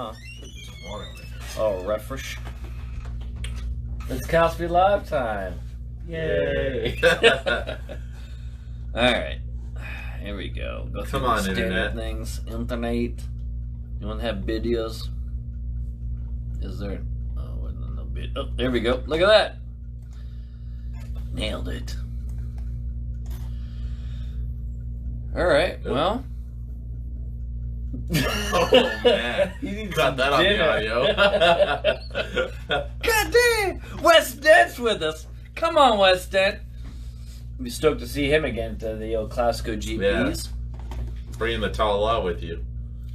huh? Some. Oh, refresh. It's Cal Speed Live time. Yay! All right, here we go. Go Come on, Internet. things. Internet. You want to have videos? Is there? Oh, no, vid- oh, there we go. Look at that. Nailed it. All right. Well. Oh man. You need Got some that on the audio. God damn! Wes Dent's with us. Come on, Wes Dent. Be stoked to see him again to the old Classico GPs. Bringing the Tala with you.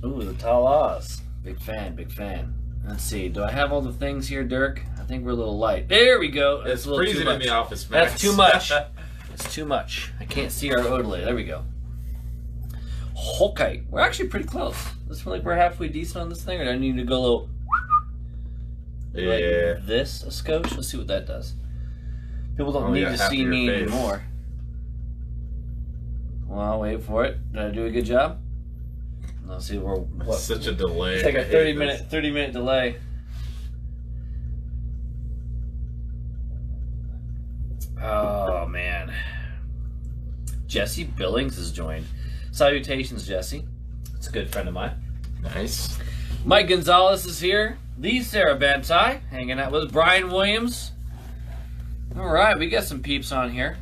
Ooh, the Talas. Big fan, big fan. Let's see. Do I have all the things here, Dirk? I think we're a little light. There we go. That's It's a little too freezing in the office, Max. That's too much. It's too much. I can't see our overlay. There we go. Okay, we're actually pretty close. It feel like we're halfway decent on this thing, or do I need to go a little like yeah. this a scotch? Let's see what that does. People don't Oh, need yeah, to see me face. anymore. Well, I'll wait for it. Did I do a good job? Let's see where what. Such a delay. It's like a thirty this. minute thirty minute delay. Oh man. Jesse Billings has joined. Salutations, Jesse. It's a good friend of mine. Nice. Mike Gonzalez is here. The Sarah Bantai hanging out with Brian Williams. All right, we got some peeps on here.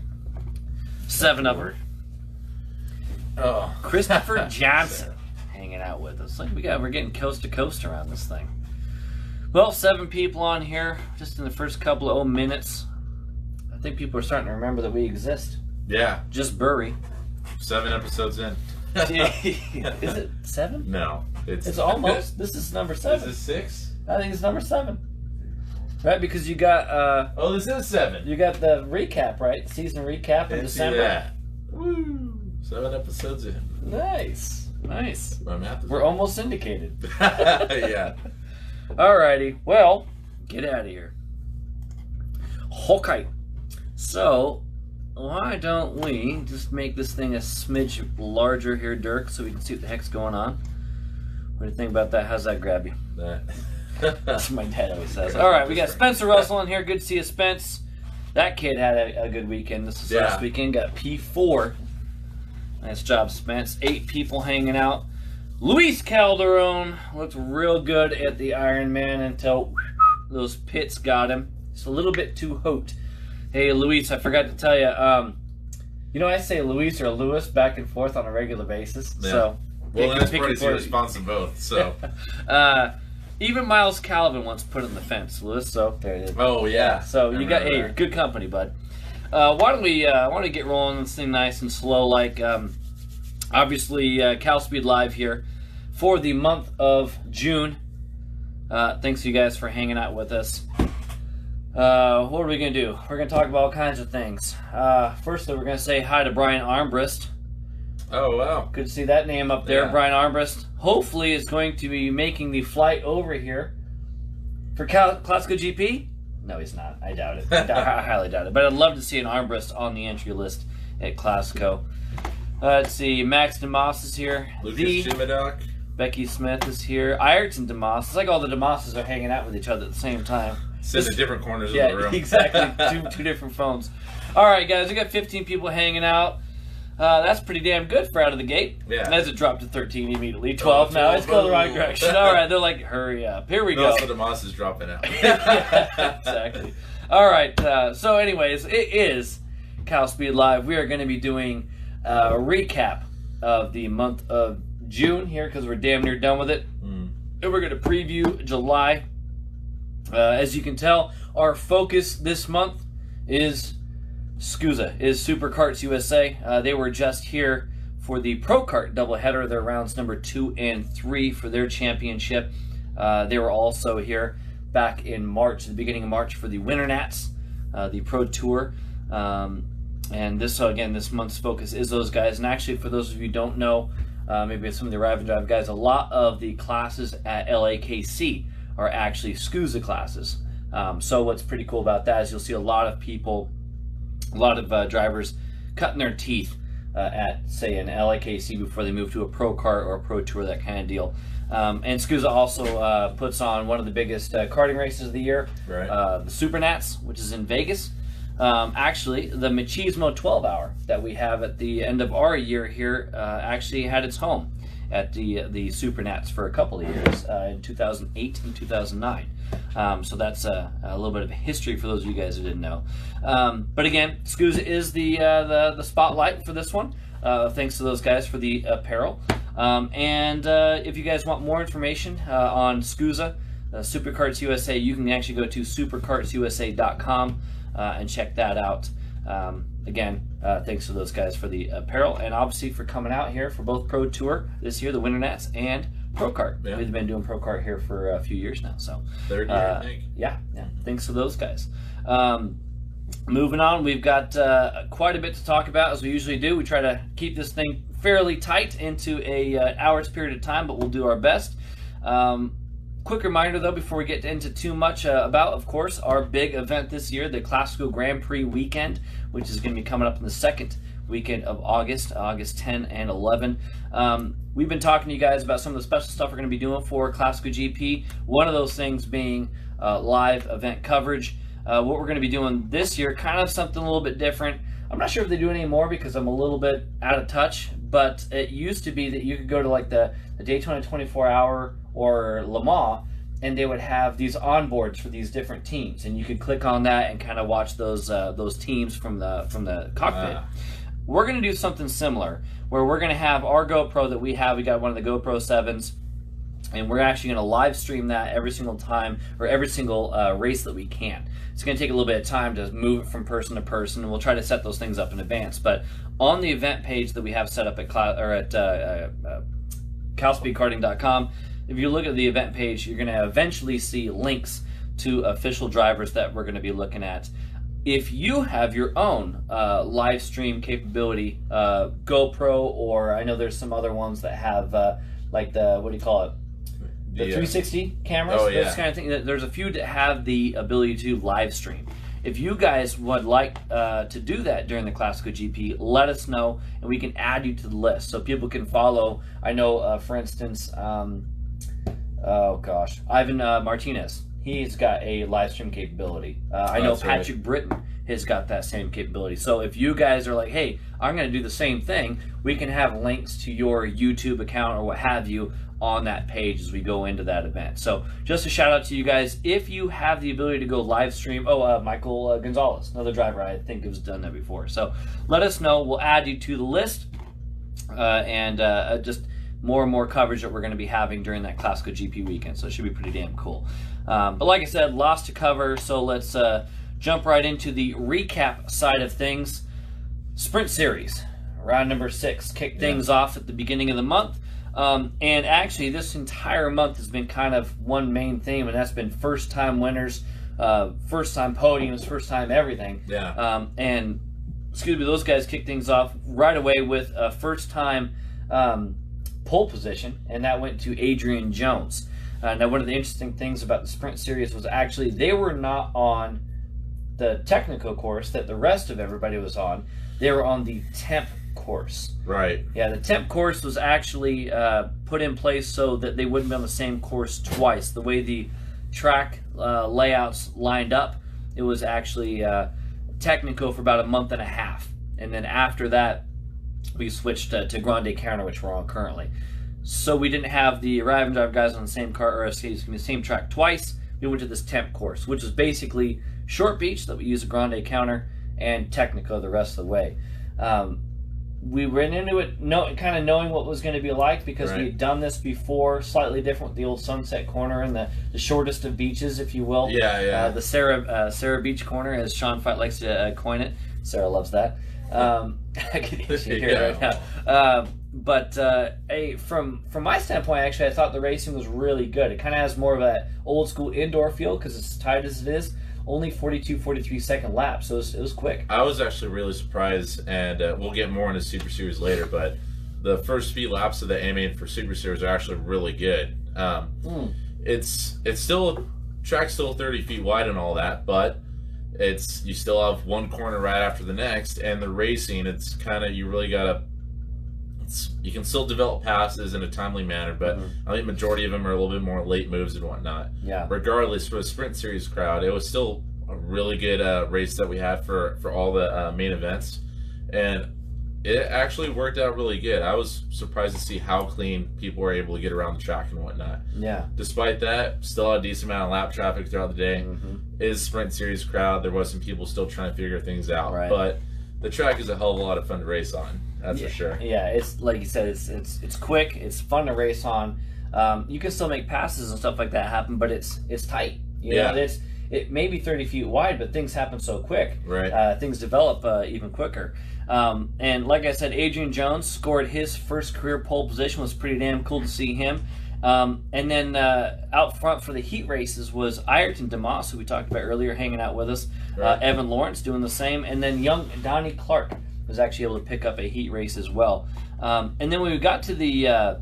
Seven of them. Oh. Christopher Johnson hanging out with us. Like we got, we're getting coast to coast around this thing. Well, seven people on here just in the first couple of minutes. I think people are starting to remember that we exist. Yeah. Just Burry. Seven episodes in. is it seven? No. It's It's almost. This is number Is seven. this six? I think it's number seven. Right, because you got uh Oh, this is seven. you got the recap, right? Season recap in December. that. Woo. Seven episodes in. Nice. Nice. My math is We're almost syndicated. yeah. Alrighty. Well, get out of here. Okay. So, why don't we just make this thing a smidge larger here, Dirk, so we can see what the heck's going on? What do you think about that? How's that grab you? That. That's what my dad always says. All right, we got Spencer Russell in here. Good to see you, Spence. That kid had a, a good weekend. This is Yeah. last weekend. Got P4. Nice job, Spence. Eight people hanging out. Luis Calderon looked real good at the Ironman until those pits got him. It's a little bit too hot. Hey, Luis, I forgot to tell you. Um, you know, I say Luis or Lewis back and forth on a regular basis. Yeah. So, Well, pick- that's pretty your response to both. So. uh, even Miles Calvin once put in the fence, Lewis. So there it is. Oh yeah. So you got hey, good company, bud. Uh, why don't we uh, why don't we get rolling this thing nice and slow? Like um, obviously uh, Cal Speed Live here for the month of June. Uh, thanks you guys for hanging out with us. Uh, what are we gonna do? We're gonna talk about all kinds of things. Uh, first, we're gonna say hi to Brian Armbrist. Oh wow. Good to see that name up there, Yeah. Brian Armbrist. Hopefully, is going to be making the flight over here for Cal- Classico GP. No, he's not. I doubt it. I, doubt- I highly doubt it. But I'd love to see an Armbrist on the entry list at Classico. Uh, let's see. Max DeMoss is here. Lucas the Becky Smith is here. Ayrton DeMoss. It's like all the DeMosses are hanging out with each other at the same time. Sit in different corners of the Yeah, room. exactly. two, two different phones. All right, guys, we got 15 people hanging out. Uh, that's pretty damn good for out of the gate. Yeah. As it dropped to 13 immediately. 12 Oh, now. It's going the wrong direction. All right, they're like, hurry up. Here we no, go. so the moss is dropping out. Yeah, exactly. All right. Uh, so, anyways, it is Cal Speed Live. We are going to be doing uh, a recap of the month of June here because we're damn near done with it. Mm. And we're going to preview July. Uh, as you can tell, our focus this month is SCUSA, is Super Karts USA. Uh, they were just here for the Pro Kart doubleheader, their rounds number two and three for their championship. Uh, they were also here back in March, the beginning of March, for the Winter Nats, uh, the Pro Tour. Um, and this, again, this month's focus is those guys. And actually, for those of you who don't know, uh, maybe some of the Arrive and Drive guys, a lot of the classes at LAKC are actually SCUSA classes. Um, so what's pretty cool about that is you'll see a lot of people, a lot of uh, drivers cutting their teeth uh, at say an LAKC before they move to a pro kart or a pro tour, that kind of deal. Um, and SCUSA also uh, puts on one of the biggest uh, karting races of the year, Right. uh, the Super Nats, which is in Vegas. Um, actually, the Machismo 12 hour that we have at the end of our year here uh, actually had its home at the the Super Nats for a couple of years uh, in 2008 and 2009. Um, so that's a, a little bit of history for those of you guys who didn't know. Um, but again, SCUSA is the, uh, the the spotlight for this one. Uh, thanks to those guys for the apparel. Um, and uh, if you guys want more information uh, on SCUSA, uh, SuperKarts USA, you can actually go to superkartsusa.com uh, and check that out. Um, again, uh, thanks to those guys for the apparel and obviously for coming out here for both Pro Tour this year, the Winter Nats, and Pro Kart. Yeah. We've been doing Pro Kart here for a few years now, so Third year, uh, I think. yeah, yeah. Thanks to those guys. Um, moving on, we've got uh, quite a bit to talk about as we usually do. We try to keep this thing fairly tight into a uh, hour's period of time, but we'll do our best. Um, quick reminder though, before we get into too much uh, about, of course, our big event this year, the Classical Grand Prix weekend, which is going to be coming up in the second weekend of August, August 10 and 11. Um, we've been talking to you guys about some of the special stuff we're going to be doing for Classical GP. One of those things being uh, live event coverage. Uh, what we're going to be doing this year, kind of something a little bit different. I'm not sure if they do it anymore because I'm a little bit out of touch, but it used to be that you could go to like the, the Daytona 24 hour or Le Mans and they would have these onboards for these different teams and you could click on that and kind of watch those uh, those teams from the from the cockpit Ah. we're going to do something similar where we're going to have our GoPro that we have. We got one of the GoPro 7s, and we're actually going to live stream that every single time or every single uh, race that we can. It's going to take a little bit of time to move it from person to person, and we'll try to set those things up in advance. But on the event page that we have set up at Cloud or at uh, uh, uh, if you look at the event page, you're going to eventually see links to official drivers that we're going to be looking at if you have your own uh, live stream capability, uh, GoPro, or I know there's some other ones that have uh, like the what do you call it, the Yeah. 360 cameras, Oh, those yeah. kind of thing. There's a few that have the ability to live stream. If you guys would like uh, to do that during the Classical GP, let us know, and we can add you to the list so people can follow. I know, uh, for instance, um, oh gosh, Ivan uh, Martinez. He's got a live stream capability. Uh, I know that's right. Patrick Britton has got that same capability. So if you guys are like, hey, I'm going to do the same thing, we can have links to your YouTube account or what have you on that page as we go into that event. So just a shout out to you guys. If you have the ability to go live stream, oh, uh, Michael uh, Gonzalez, another driver, I think has done that before. So let us know. We'll add you to the list uh, and uh, just more and more coverage that we're going to be having during that Classical GP weekend. So it should be pretty damn cool. Um, but like I said, lots to cover. So let's uh, jump right into the recap side of things. Sprint Series, round number six, kicked Yeah. things off at the beginning of the month. Um, and actually, this entire month has been kind of one main theme, and that's been first time winners, uh, first time podiums, first time everything. Yeah. Um, and excuse me, those guys kicked things off right away with a first time um, pole position, and that went to Adrian Jones. Uh, now, one of the interesting things about the sprint series was actually they were not on the technical course that the rest of everybody was on. They were on the temp course. Right. Yeah, the temp course was actually uh, put in place so that they wouldn't be on the same course twice. The way the track uh, layouts lined up, it was actually uh, technical for about a month and a half, and then after that, we switched uh, to Grande Counter, which we're on currently. So we didn't have the arrive and drive guys on the same car or excuse me, the same track twice. We went to this temp course, which is basically short beach that we use a Grande Counter and Technico the rest of the way. Um, we went into it know, kind of knowing what was going to be like because we had done this before, slightly different with the old Sunset Corner and the, the shortest of beaches, if you will. Yeah, yeah. Uh, the Sarah uh, Sarah Beach Corner, as Sean Fight likes to uh, coin it. Sarah loves that. Um, I can actually hear it right now. Um, but uh, a, from from my standpoint, actually, I thought the racing was really good. It kind of has more of a old school indoor feel because it's as tight as it is. Only 42, 43 second lap, so it was, it was quick. I was actually really surprised, and uh, we'll get more into Super Series later. But the first few laps of the A main for Super Series are actually really good. Um, Mm. it's it's still track's still 30 feet wide and all that, but it's you still have one corner right after the next, and the racing, it's kind of you really gotta. you can still develop passes in a timely manner, but Mhm. I think majority of them are a little bit more late moves and whatnot. Yeah. Regardless, for the sprint series crowd, it was still a really good uh, race that we had for for all the uh, main events, and it actually worked out really good. I was surprised to see how clean people were able to get around the track and whatnot. Yeah. Despite that, still had a decent amount of lap traffic throughout the day. hmm Is sprint series crowd. There was some people still trying to figure things out, Right. but the track is a hell of a lot of fun to race on. That's yeah. for sure. Yeah, it's like you said, it's it's it's quick, it's fun to race on. Um, you can still make passes and stuff like that happen, but it's it's tight. You Yeah. know, it's it may be thirty feet wide, but things happen so quick. Right. Uh, things develop uh, even quicker. Um, and like I said, Adrian Jones scored his first career pole position. It was pretty damn cool to see him. Um, and then uh, out front for the heat races was Ayrton DeMoss, who we talked about earlier, hanging out with us. Uh, Right. Evan Lawrence doing the same, and then young Donnie Clark was actually able to pick up a heat race as well. Um, and then when we got to the uh,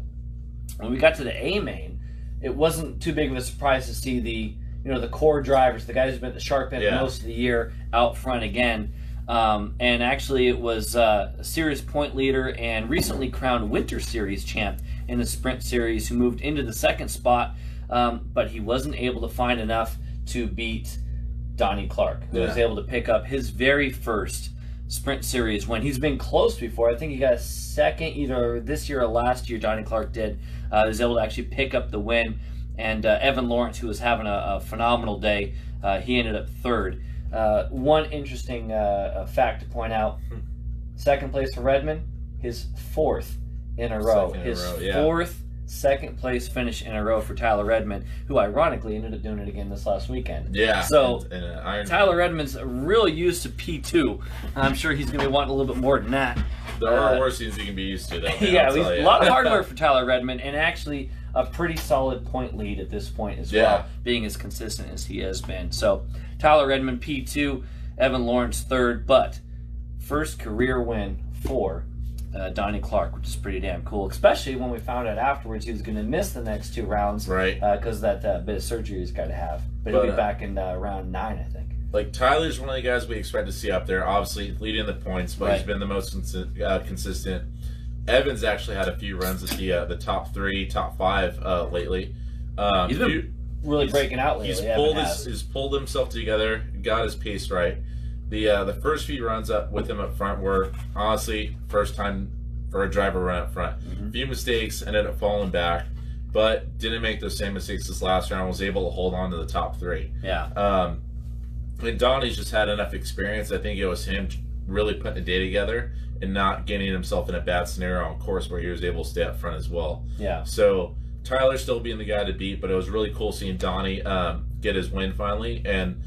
when we got to the A main, it wasn't too big of a surprise to see the you know the core drivers, the guys who've been at the sharp end Yeah. most of the year, out front again. Um, and actually, it was uh, a series point leader and recently crowned Winter Series champ in the Sprint Series who moved into the second spot, um, but he wasn't able to find enough to beat Donnie Clark, who was able to pick up his very first Sprint Series win. He's been close before. I think he got a second either this year or last year. Donnie Clark did. Uh, was able to actually pick up the win. And uh, Evan Lawrence, who was having a, a phenomenal day, uh, he ended up third. Uh, one interesting uh, uh, fact to point out: Hmm. second place for Redmond, his fourth in a row. In a his row, yeah. fourth second place finish in a row for Tyler Redmond, who ironically ended up doing it again this last weekend. Yeah. So, and, and, uh, Tyler Redmond's really used to P2. I'm sure he's going to be wanting a little bit more than that. There are worse things you can be used to, though. yeah, I'll he's, tell a lot of hard work for Tyler Redmond, and actually a pretty solid point lead at this point as Yeah. well, being as consistent as he has been. So Tyler Redmond P2, Evan Lawrence third, but first career win for uh, Donnie Clark, which is pretty damn cool. Especially when we found out afterwards he was going to miss the next two rounds Right. because that uh, bit of surgery he's got to have. But, he'll be uh, back in uh, round nine, I think. Like Tyler's one of the guys we expect to see up there. Obviously, leading the points, but he's been the most uh, consistent. Evans actually had a few runs at the uh, the top three, top five uh, lately. Um, He's been Really he's- breaking out lately. He's pulled has. his, he's pulled himself together, got his pace right. The uh, the first few runs up with him up front were honestly first time for a driver run up front. Mhm. Few mistakes, ended up falling back, but didn't make those same mistakes this last round. Was able to hold on to the top three. Yeah. Um, and Donnie's just had enough experience. I think it was him really putting the day together and not getting himself in a bad scenario on course where he was able to stay up front as well. Yeah. So Tyler still being the guy to beat, but it was really cool seeing Donnie um, get his win finally, and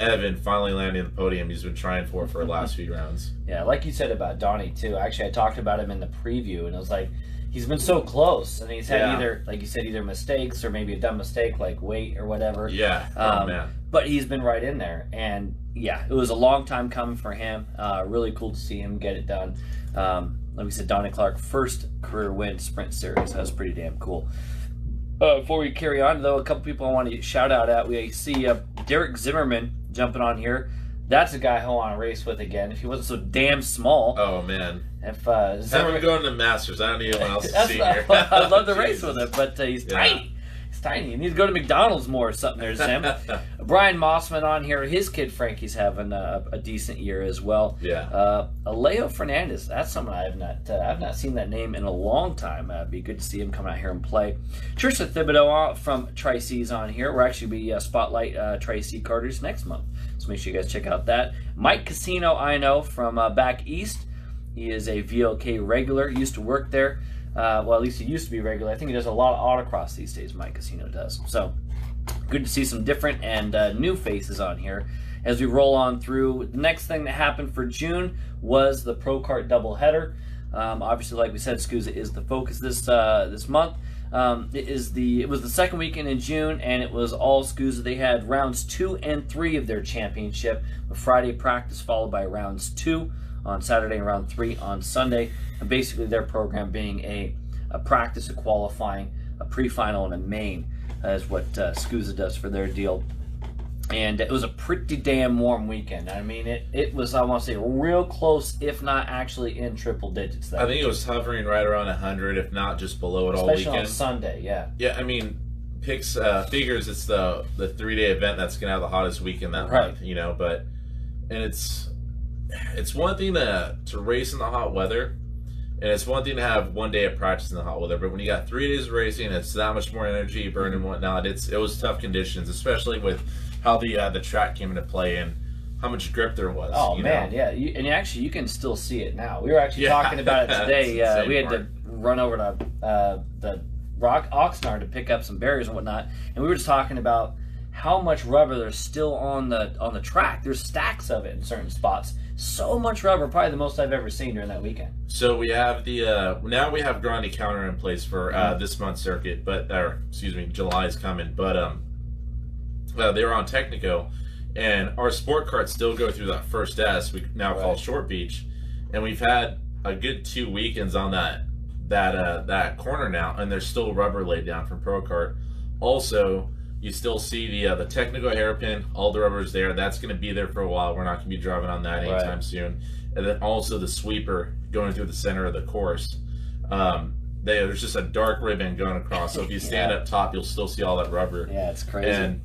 Evan finally landing the podium. He's been trying for for the last few rounds. Yeah, like you said about Donnie too. Actually, I talked about him in the preview, and it was like he's been so close, and he's had Yeah. either, like you said, either mistakes or maybe a dumb mistake like weight or whatever. Yeah, oh Um, man, But he's been right in there, and yeah, it was a long time coming for him. Uh, really cool to see him get it done. Um, like we said, Donnie Clark first career win sprint series. That was pretty damn cool. Uh, before we carry on, though, a couple people I want to shout out at. We see uh, Derek Zimmerman jumping on here. That's a guy I want to race with again. If he wasn't so damn small. oh man. If uh, Zimmerman, going to Masters. I don't need anyone else to see here. I'd love to race with him, but uh, he's Yeah. tiny. He's tiny. He needs to go to McDonald's more or something. There, Zim. Brian Mossman on here. His kid Frankie's having a, a decent year as well. yeah. Uh, Aleo Fernandez. That's someone I have not. Uh, I've not seen that name in a long time. Uh, it'd be good to see him come out here and play. Trisha Thibodeau from Tri C's on here. We're actually be uh, spotlight uh, Tri C Karters next month. So make sure you guys check out that. Mike Casino, I know from uh, back east. He is a VLK regular. Used to work there. Uh, well, at least he used to be regular. I think he does a lot of autocross these days. Mike Casino does. So good to see some different and uh, new faces on here as we roll on through. The next thing that happened for June was the Pro Kart doubleheader. Um, obviously, like we said, SCUSA is the focus this uh, this month. Um, it is the it was the second weekend in June, and it was all SCUSA. They had rounds two and three of their championship. A Friday practice followed by rounds two on Saturday and round three on Sunday. And basically, their program being a, a practice, a qualifying, a pre-final, and a main uh, is what uh, SCUSA does for their deal. and it was a pretty damn warm weekend. I mean, it, it was I want to say real close, if not actually in triple digits. That I think it was hovering right around 100, if not just below it all especially on. Sunday. Yeah, Yeah, I mean, picks uh, figures it's the the three day event that's gonna have the hottest weekend that Right. month, you know. But and it's it's one thing to to race in the hot weather, and it's one thing to have one day of practice in the hot weather. But when you got three days of racing, it's that much more energy burn and whatnot. It's it was tough conditions, especially with how the uh, the track came into play and how much grip there was. Oh man, know? yeah, you, and actually you can still see it now. We were actually Yeah, talking about it today. Uh, we had part. to run over to uh, the Rock Oxnard to pick up some berries and whatnot, and we were just talking about how much rubber there's still on the on the track. There's stacks of it in certain spots. So much rubber, probably the most I've ever seen during that weekend. So we have the uh, now we have Grande counter in place for uh, Mm-hmm. this month's circuit, but or excuse me, July is coming. But um, uh, they were on Technico, and our sport karts still go through that first S we now call Short Beach, and we've had a good two weekends on that that uh, that corner now, and there's still rubber laid down from Pro Kart. Also, you still see the uh, the Technico hairpin, all the rubber's there. That's going to be there for a while. We're not going to be driving on that anytime Right. soon. And then also the sweeper going through the center of the course. Um, they, there's just a dark ribbon going across. So if you stand Yeah. up top, you'll still see all that rubber. Yeah, it's crazy. And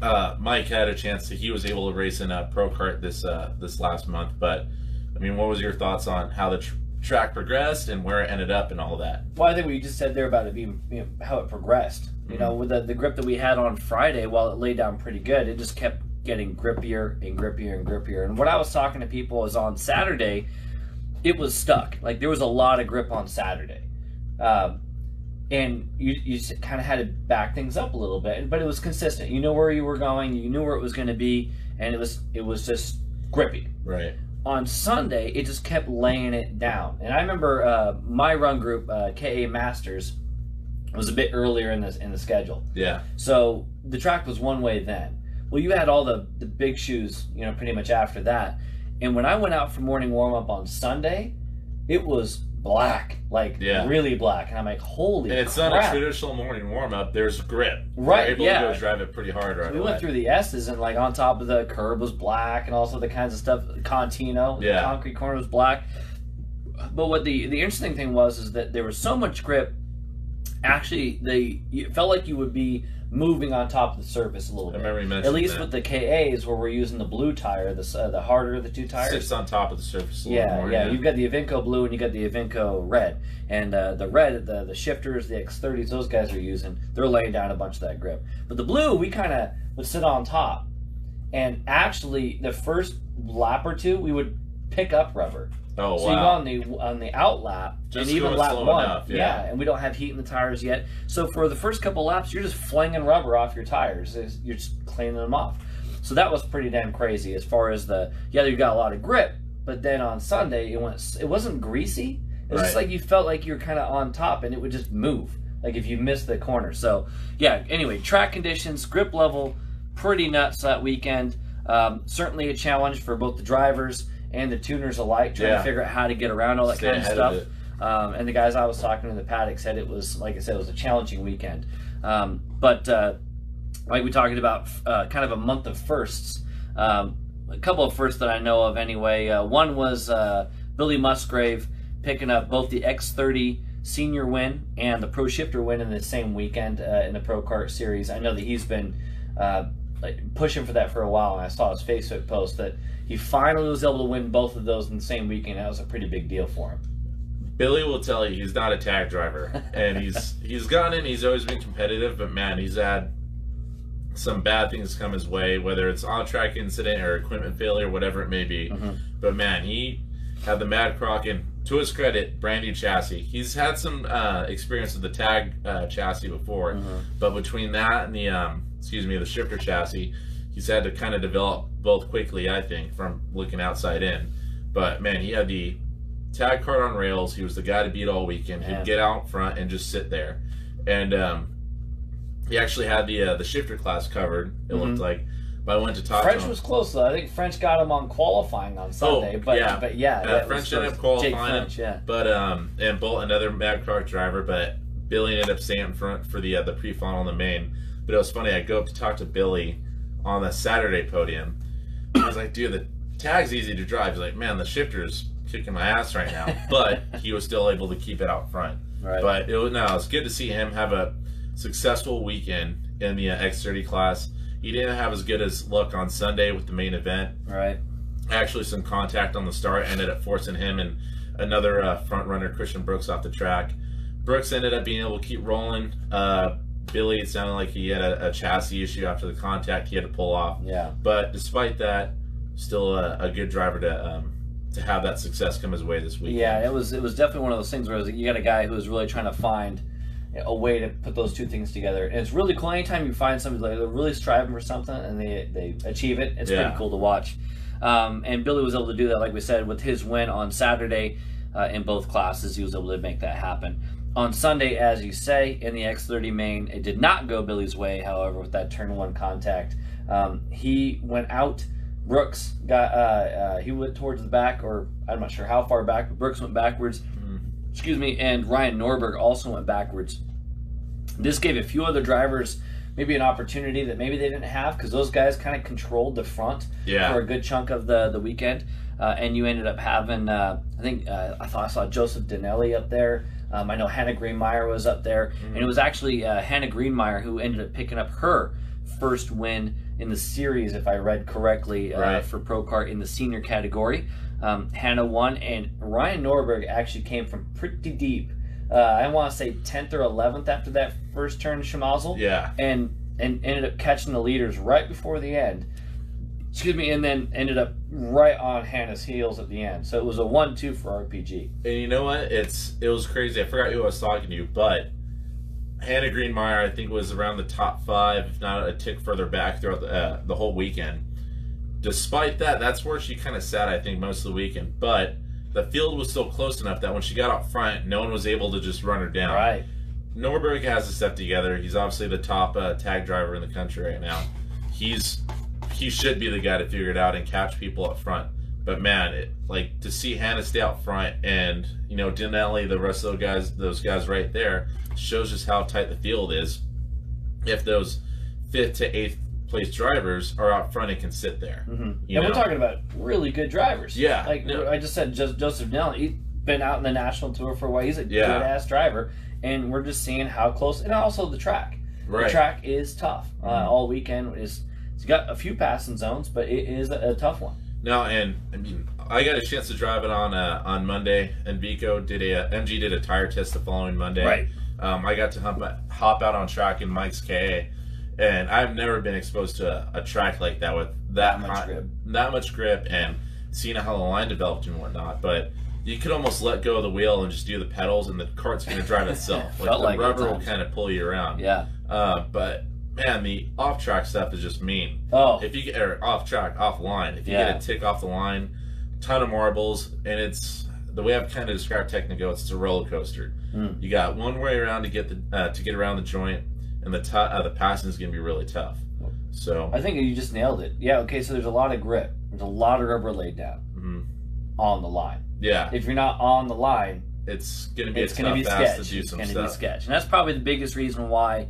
uh, Mike had a chance to. He was able to race in a pro kart this uh, this last month. But I mean, what was your thoughts on how the tr- track progressed and where it ended up and all that? Well, I think what you just said there about it being you know, how it progressed. You know, with the, the grip that we had on Friday, while it laid down pretty good, it just kept getting grippier and grippier and grippier. And what I was talking to people is on Saturday, it was stuck. Like there was a lot of grip on Saturday, um, and you you kind of had to back things up a little bit, but it was consistent. You know where you were going, you knew where it was going to be, and it was it was just grippy Right. on Sunday, it just kept laying it down. And I remember uh, my run group, uh, KA Masters, was a bit earlier in the in the schedule, Yeah. so the track was one way then. Well, you had all the the big shoes, you know, pretty much after that. And when I went out for morning warm up on Sunday, it was black, like Yeah. really black, and I'm like, holy And it's crap! not a traditional morning warm up. There's grip. Right, You're able yeah. to go drive it pretty hard right we away. went through the S's and like on top of the curb was black and also the kinds of stuff Contino, the Yeah. concrete corner was black. But what the the interesting thing was is that there was so much grip. Actually, they it felt like you would be moving on top of the surface a little I bit. remember you mentioned At least that. with the KAs where we're using the blue tire, the uh, the harder of the two tires. sits on top of the surface a little Yeah, more. yeah, You've got the Evinco blue and you got the Evinco red, and uh, the red, the the shifters, the X30s, those guys are using. They're laying down a bunch of that grip. But the blue, we kind of would sit on top, and actually, the first lap or two, we would pick up rubber. Oh So you go on the on the out lap Just and even lap one, enough, yeah. and we don't have heat in the tires yet. So for the first couple laps, you're just flinging rubber off your tires. You're just cleaning them off. So that was pretty damn crazy as far as the yeah, you got a lot of grip, but then on Sunday it went it wasn't greasy. It was just like you felt like you were kind of on top and it would just move like if you missed the corner. So yeah, anyway, track conditions, grip level, pretty nuts that weekend. Um, certainly a challenge for both the drivers and the tuners alike, trying Yeah. to figure out how to get around all that Stay kind of stuff. of. Um, and the guys I was talking to in the paddock said it was, like I said, it was a challenging weekend. Um, but uh, like we talked about, uh, kind of a month of firsts. Um, a couple of firsts that I know of, anyway. Uh, one was uh, Billy Musgrave picking up both the X30 senior win and the Pro Shifter win in the same weekend uh, in the Pro Kart Series. I know that he's been uh, like pushing for that for a while, and I saw his Facebook post that he finally was able to win both of those in the same weekend. That was a pretty big deal for him. Billy will tell you he's not a tag driver, and he's he's gone in. He's always been competitive, but man, he's had some bad things come his way, whether it's on track incident or equipment failure, whatever it may be. Mhm. But man, he had the Mad Croc, and to his credit, brand new chassis. He's had some uh, experience with the tag uh, chassis before, Mhm. but between that and the um, excuse me, the shifter chassis, he's had to kind of develop both quickly. I think from looking outside in, but man, he had the tag card on rails. He was the guy to beat all weekend. Yeah. He'd get out front and just sit there, and um, he actually had the uh, the shifter class covered. It Mhm. looked like. But I went to talk French to him. was close though. I think French got him on qualifying on Sunday, but yeah. but yeah, Uh, French ended up qualifying. Jake French, yeah. But um, and Bolt another Mad Croc driver, but Billy ended up staying in front for the uh, the pre final on the main. But it was funny. I go up to talk to Billy on the Saturday podium. I was like, dude, the tag's easy to drive. He's like, man, the shifter's kicking my ass right now. But he was still able to keep it out front. Right. But it was no, it's good to see him have a successful weekend in the uh, X30 class. He didn't have as good as luck on Sunday with the main event. right. Actually, some contact on the start ended up forcing him and another uh, front runner, Christian Brooks, off the track. Brooks ended up being able to keep rolling. Uh, Billy, it sounded like he had a, a chassis issue after the contact. He had to pull off. Yeah. But despite that, still a, a good driver to um, to have that success come his way this week. Yeah, it was it was definitely one of those things where it was, you got a guy who was really trying to find a way to put those two things together. And it's really cool anytime you find somebody like they're really striving for something and they they achieve it. It's Yeah. pretty cool to watch. Um, and Billy was able to do that, like we said, with his win on Saturday uh, in both classes. He was able to make that happen. On Sunday, as you say, in the X30 main, it did not go Billy's way. However, with that turn one contact, um, he went out. Brooks got uh, uh, he went towards the back, or I'm not sure how far back, but Brooks went backwards Mhm. excuse me, and Ryan Norberg also went backwards. This gave a few other drivers maybe an opportunity that maybe they didn't have because those guys kind of controlled the front Yeah. for a good chunk of the the weekend, uh, and you ended up having uh, I think uh, I thought I saw Joseph Danelli up there. Um, I know Hannah Greenmeyer was up there, and it was actually uh, Hannah Greenmeyer who ended up picking up her first win in the series, if I read correctly, uh, Right. for Pro Kart in the senior category. Um, Hannah won, and Ryan Norberg actually came from pretty deep. Uh, I want to say 10th or 11th after that first turn Schmazel Yeah. and and ended up catching the leaders right before the end. Excuse me, and then ended up right on Hannah's heels at the end. So it was a one-two for RPG. And you know what? It's it was crazy. I forgot who I was talking to, but Hannah Greenmeyer, I think, was around the top five, if not a tick further back throughout the, uh, the whole weekend. Despite that, that's where she kind of sat, I think, most of the weekend. But the field was still close enough that when she got out front, no one was able to just run her down. Right. Norberg has his stuff together. He's obviously the top uh, tag driver in the country right now. He's he should be the guy to figure it out and catch people up front. But man, it, like to see Hannah stay out front and you know Dinelli, the rest of those guys, those guys right there, shows just how tight the field is. If those fifth to eighth place drivers are out front and can sit there, hmm You and we're talking about really good drivers. Yeah, Like no. I just said, just Joseph Nell. He's been out in the national tour for a while. He's a Yeah. good ass driver, and we're just seeing how close. And also the track. The track is tough. Uh, Mhm. all weekend is. It's got a few passing zones, but it is a, a tough one. No, and I mean, I got a chance to drive it on uh, on Monday, and Vico did a MG did a tire test the following Monday. Um, I got to hop, hop out on track in Mike's KA, and I've never been exposed to a, a track like that with that, That much hot- grip. that much grip, and seeing how the line developed and whatnot. But you could almost let go of the wheel and just do the pedals, and the kart's going to drive itself. like the like rubber will kind of pull you around. Yeah. Uh, but man, the off track stuff is just mean. Oh, If you get or off track, off line, if you Yeah. get a tick off the line, ton of marbles, and it's the way I've kind of described Technico. It's a roller coaster. Mm. You got one way around to get the uh, to get around the joint, and the t- uh, the passing is going to be really tough. So I think you just nailed it. Yeah. Okay. So there's a lot of grip. There's a lot of rubber laid down mhm. on the line. yeah, If you're not on the line, it's going to be it's going to be sketch. It's going to be sketch, and that's probably the biggest reason why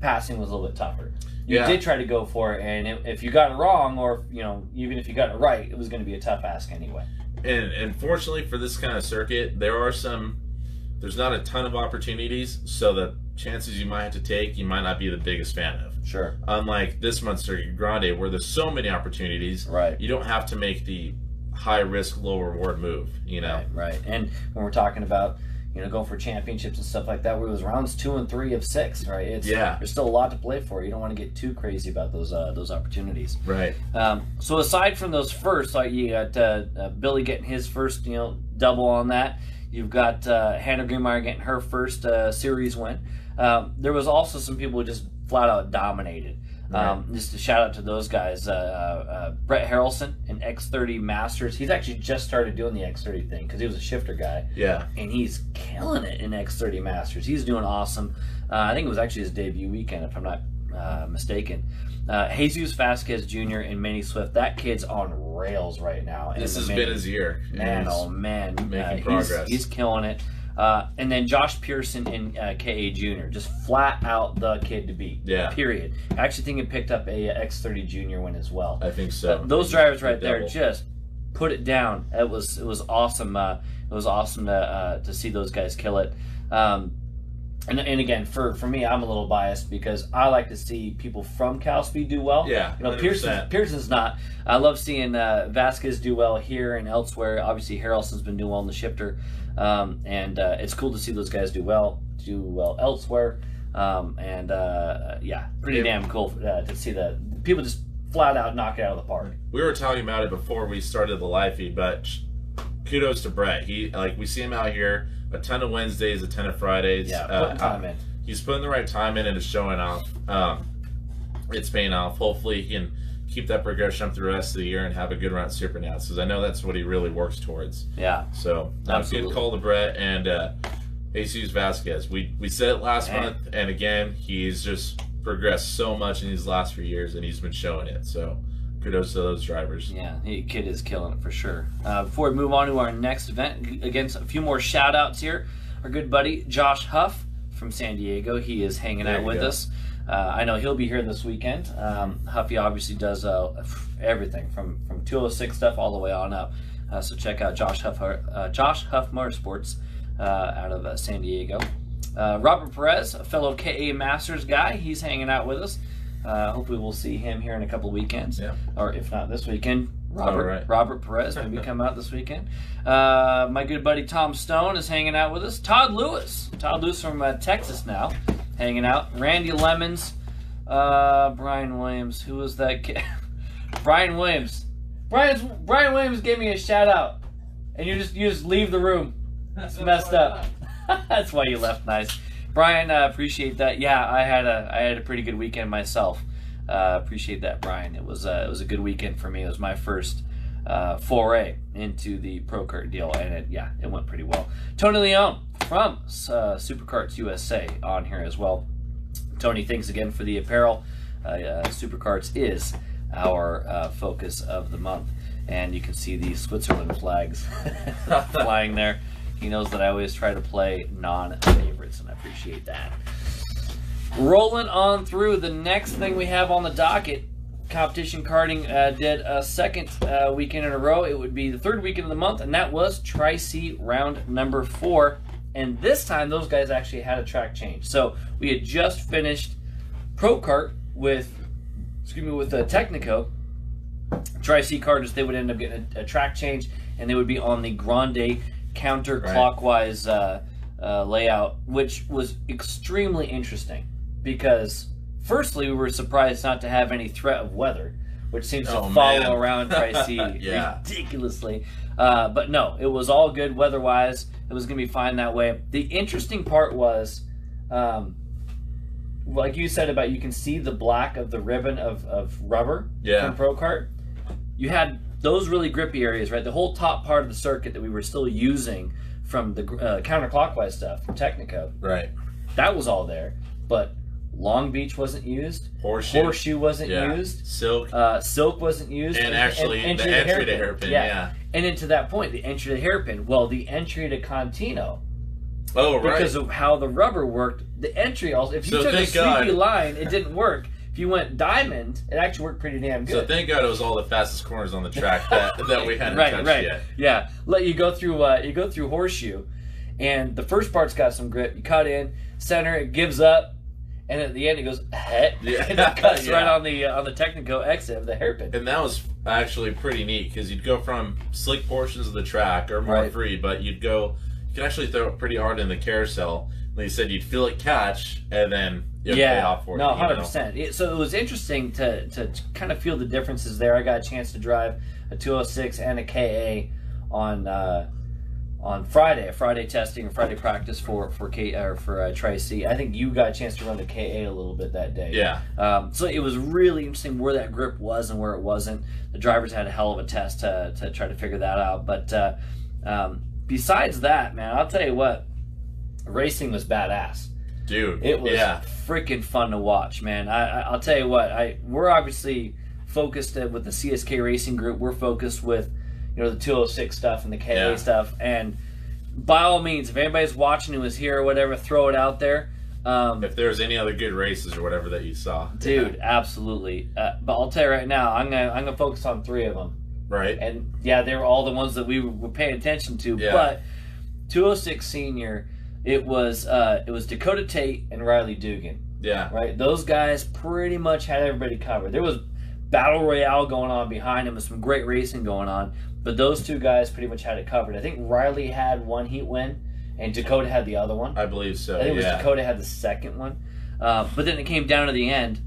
passing was a little bit tougher. You Yeah. did try to go for it, and it, if you got it wrong, or you know, even if you got it right, it was going to be a tough ask anyway. And unfortunately for this kind of circuit, there are some. There's not a ton of opportunities, so the chances you might have to take, you might not be the biggest fan of. Sure. Unlike this month's Circuit Grande, where there's so many opportunities, Right. you don't have to make the high risk, low reward move. You know, Right, right. And when we're talking about, you know, go for championships and stuff like that, where it was rounds two and three of six, right? It's Yeah. there's still a lot to play for. You don't want to get too crazy about those uh, those opportunities. right? Um, so aside from those first, like you got uh, uh, Billy getting his first, you know, double on that. You've got uh, Hannah Greenmeyer getting her first uh, series win. Um, there was also some people who just flat out dominated. Um, Just a shout out to those guys. Uh, uh, uh, Brett Harrelson in X30 Masters. He's actually just started doing the X30 thing because he was a shifter guy, Yeah, and he's killing it in X30 Masters. He's doing awesome. Uh, I think it was actually his debut weekend, if I'm not uh, mistaken. Uh, Jesus Vasquez Jr. and Mini Swift. That kid's on rails right now. and this has been his year. man. Oh man, making Uh, he's- progress. He's, killing it. Uh, and then Josh Pearson and uh, KA Junior, just flat out the kid to beat. Yeah. Period. I actually think he picked up a uh, X30 Junior win as well. I think so. But those drivers right there Double. just put it down. It was it was awesome. Uh, it was awesome to uh, to see those guys kill it. Um, and, and again, for, for me, I'm a little biased because I like to see people from Cal Speed do well. Yeah, you know, 100%. Pearson, Pearson's not. I love seeing uh, Vasquez do well here and elsewhere. Obviously, Harrelson's been doing well in the shifter, um, and uh, it's cool to see those guys do well, do well elsewhere. Um, and uh, yeah, pretty Yeah. damn cool uh, to see that people just flat out knock it out of the park. we were talking about it before we started the live feed, but kudos to Brett. He like we see him out here a ton of Wednesdays, a ton of Fridays. Yeah, Uh, putting time in. He's putting the right time in and it's showing off. Um, it's paying off. Hopefully, he can keep that progression up through the rest of the year and have a good run at Supernats because I know that's what he really works towards. Yeah. So, Absolutely. good call to Brett and uh, Jesus Vasquez. We we said it last Man. month, and again, he's just progressed so much in these last few years, and he's been showing it. So, kudos to those drivers. Yeah, the kid is killing it for sure. Uh, before we move on to our next event, again, a few more shout outs here. Our good buddy Josh Huff from San Diego, he is hanging There out with go. us. Uh, I know he'll be here this weekend. Um, Huffy obviously does uh, everything from, from 206 stuff all the way on up. Uh, so check out Josh Huff, uh, Josh Huff Motorsports uh, out of uh, San Diego. Uh, Robert Perez, a fellow KA Masters guy, he's hanging out with us. Uh, hopefully, we'll see him here in a couple weekends, Yeah. or if not this weekend. Robert right. Robert Perez maybe come out this weekend. Uh, my good buddy Tom Stone is hanging out with us. Todd Lewis, Todd Lewis from uh, Texas now, hanging out. Randy Lemons, uh, Brian Williams. Who was that kid? Brian Williams. Brian's Brian Williams gave me a shout out, and you just you just leave the room. It's messed up. That's why you left. Nice, Brian. Uh, appreciate that. Yeah, I had a I had a pretty good weekend myself. Uh, appreciate that, Brian. It was uh, it was a good weekend for me. It was my first uh, foray into the pro kart deal, and it yeah it went pretty well. Tony Leone from uh, SuperKarts USA on here as well. Tony, thanks again for the apparel. Uh, uh, SuperKarts is our uh, focus of the month, and you can see the Switzerland flags flying there. He knows that I always try to play non-favorites, and I appreciate that. Rolling on through, the next thing we have on the docket, competition karting uh, did a second uh, weekend in a row. It would be the third weekend of the month, and that was Tri C round number four. And this time, those guys actually had a track change. So we had just finished Pro Kart with, excuse me, with uh, Technico. Tri C karters, they would end up getting a, a track change, and they would be on the Grande counterclockwise uh, uh, layout, which was extremely interesting because, firstly, we were surprised not to have any threat of weather, which seems Oh, to follow man. around Tri C Yeah. ridiculously. Uh, but no, it was all good weather-wise. It was going to be fine that way. The interesting part was, um, like you said about you can see the black of the ribbon of, of rubber Yeah. from Pro Kart. You had those really grippy areas, right? The whole top part of the circuit that we were still using from the uh, counterclockwise stuff from Technico, Right. that was all there. But Long Beach wasn't used. Horseshoe. Horseshoe wasn't Yeah. used. Silk. Uh, Silk wasn't used. and actually, the to entry to hairpin. Yeah. yeah. And then to that point, the entry to hairpin. Well, the entry to Contino, Oh, right. because of how the rubber worked, the entry also. If you So took a sleepy line, it didn't work. If you went diamond, it actually worked pretty damn good. so thank God it was all the fastest corners on the track that, that we hadn't right, touched right. yet. Yeah, let you go through. Uh, you go through horseshoe, and the first part's got some grip. You cut in center, it gives up, and at the end it goes ahead, Yeah. and it cuts Yeah. right on the uh, on the Technico exit of the hairpin. And that was actually pretty neat because you'd go from slick portions of the track or more Right. free, but you'd go, you could actually throw it pretty hard in the carousel. Like you said, you'd feel it catch, and then yeah, off for no, it. you hundred percent. So it was interesting to to kind of feel the differences there. I got a chance to drive a 206 and a KA on uh, on Friday, a Friday testing, a Friday practice for for K or for uh, Tri C. I think you got a chance to run the KA a little bit that day. Yeah, Um, so it was really interesting where that grip was and where it wasn't. The drivers had a hell of a test to, to try to figure that out. But uh, um, besides that, man, I'll tell you what, racing was badass. dude. It was Yeah, freaking fun to watch, man. I, I, I'll tell you what, I we're obviously focused uh, with the CSK Racing Group. We're focused with you know the 206 stuff and the KA Yeah. stuff, and by all means, if anybody's watching who was here or whatever, throw it out there. Um, If there's any other good races or whatever that you saw, dude, absolutely. Uh, but I'll tell you right now, I'm gonna I'm gonna focus on three of them. right? and yeah, they were all the ones that we were paying attention to. Yeah. But 206 senior, it was uh, it was Dakota Tate and Riley Dugan, Yeah, right? Those guys pretty much had everybody covered. There was battle royale going on behind them, and some great racing going on. But those two guys pretty much had it covered. I think Riley had one heat win, and Dakota had the other one. I believe so. I think it was yeah, Dakota had the second one. Uh, but then it came down to the end,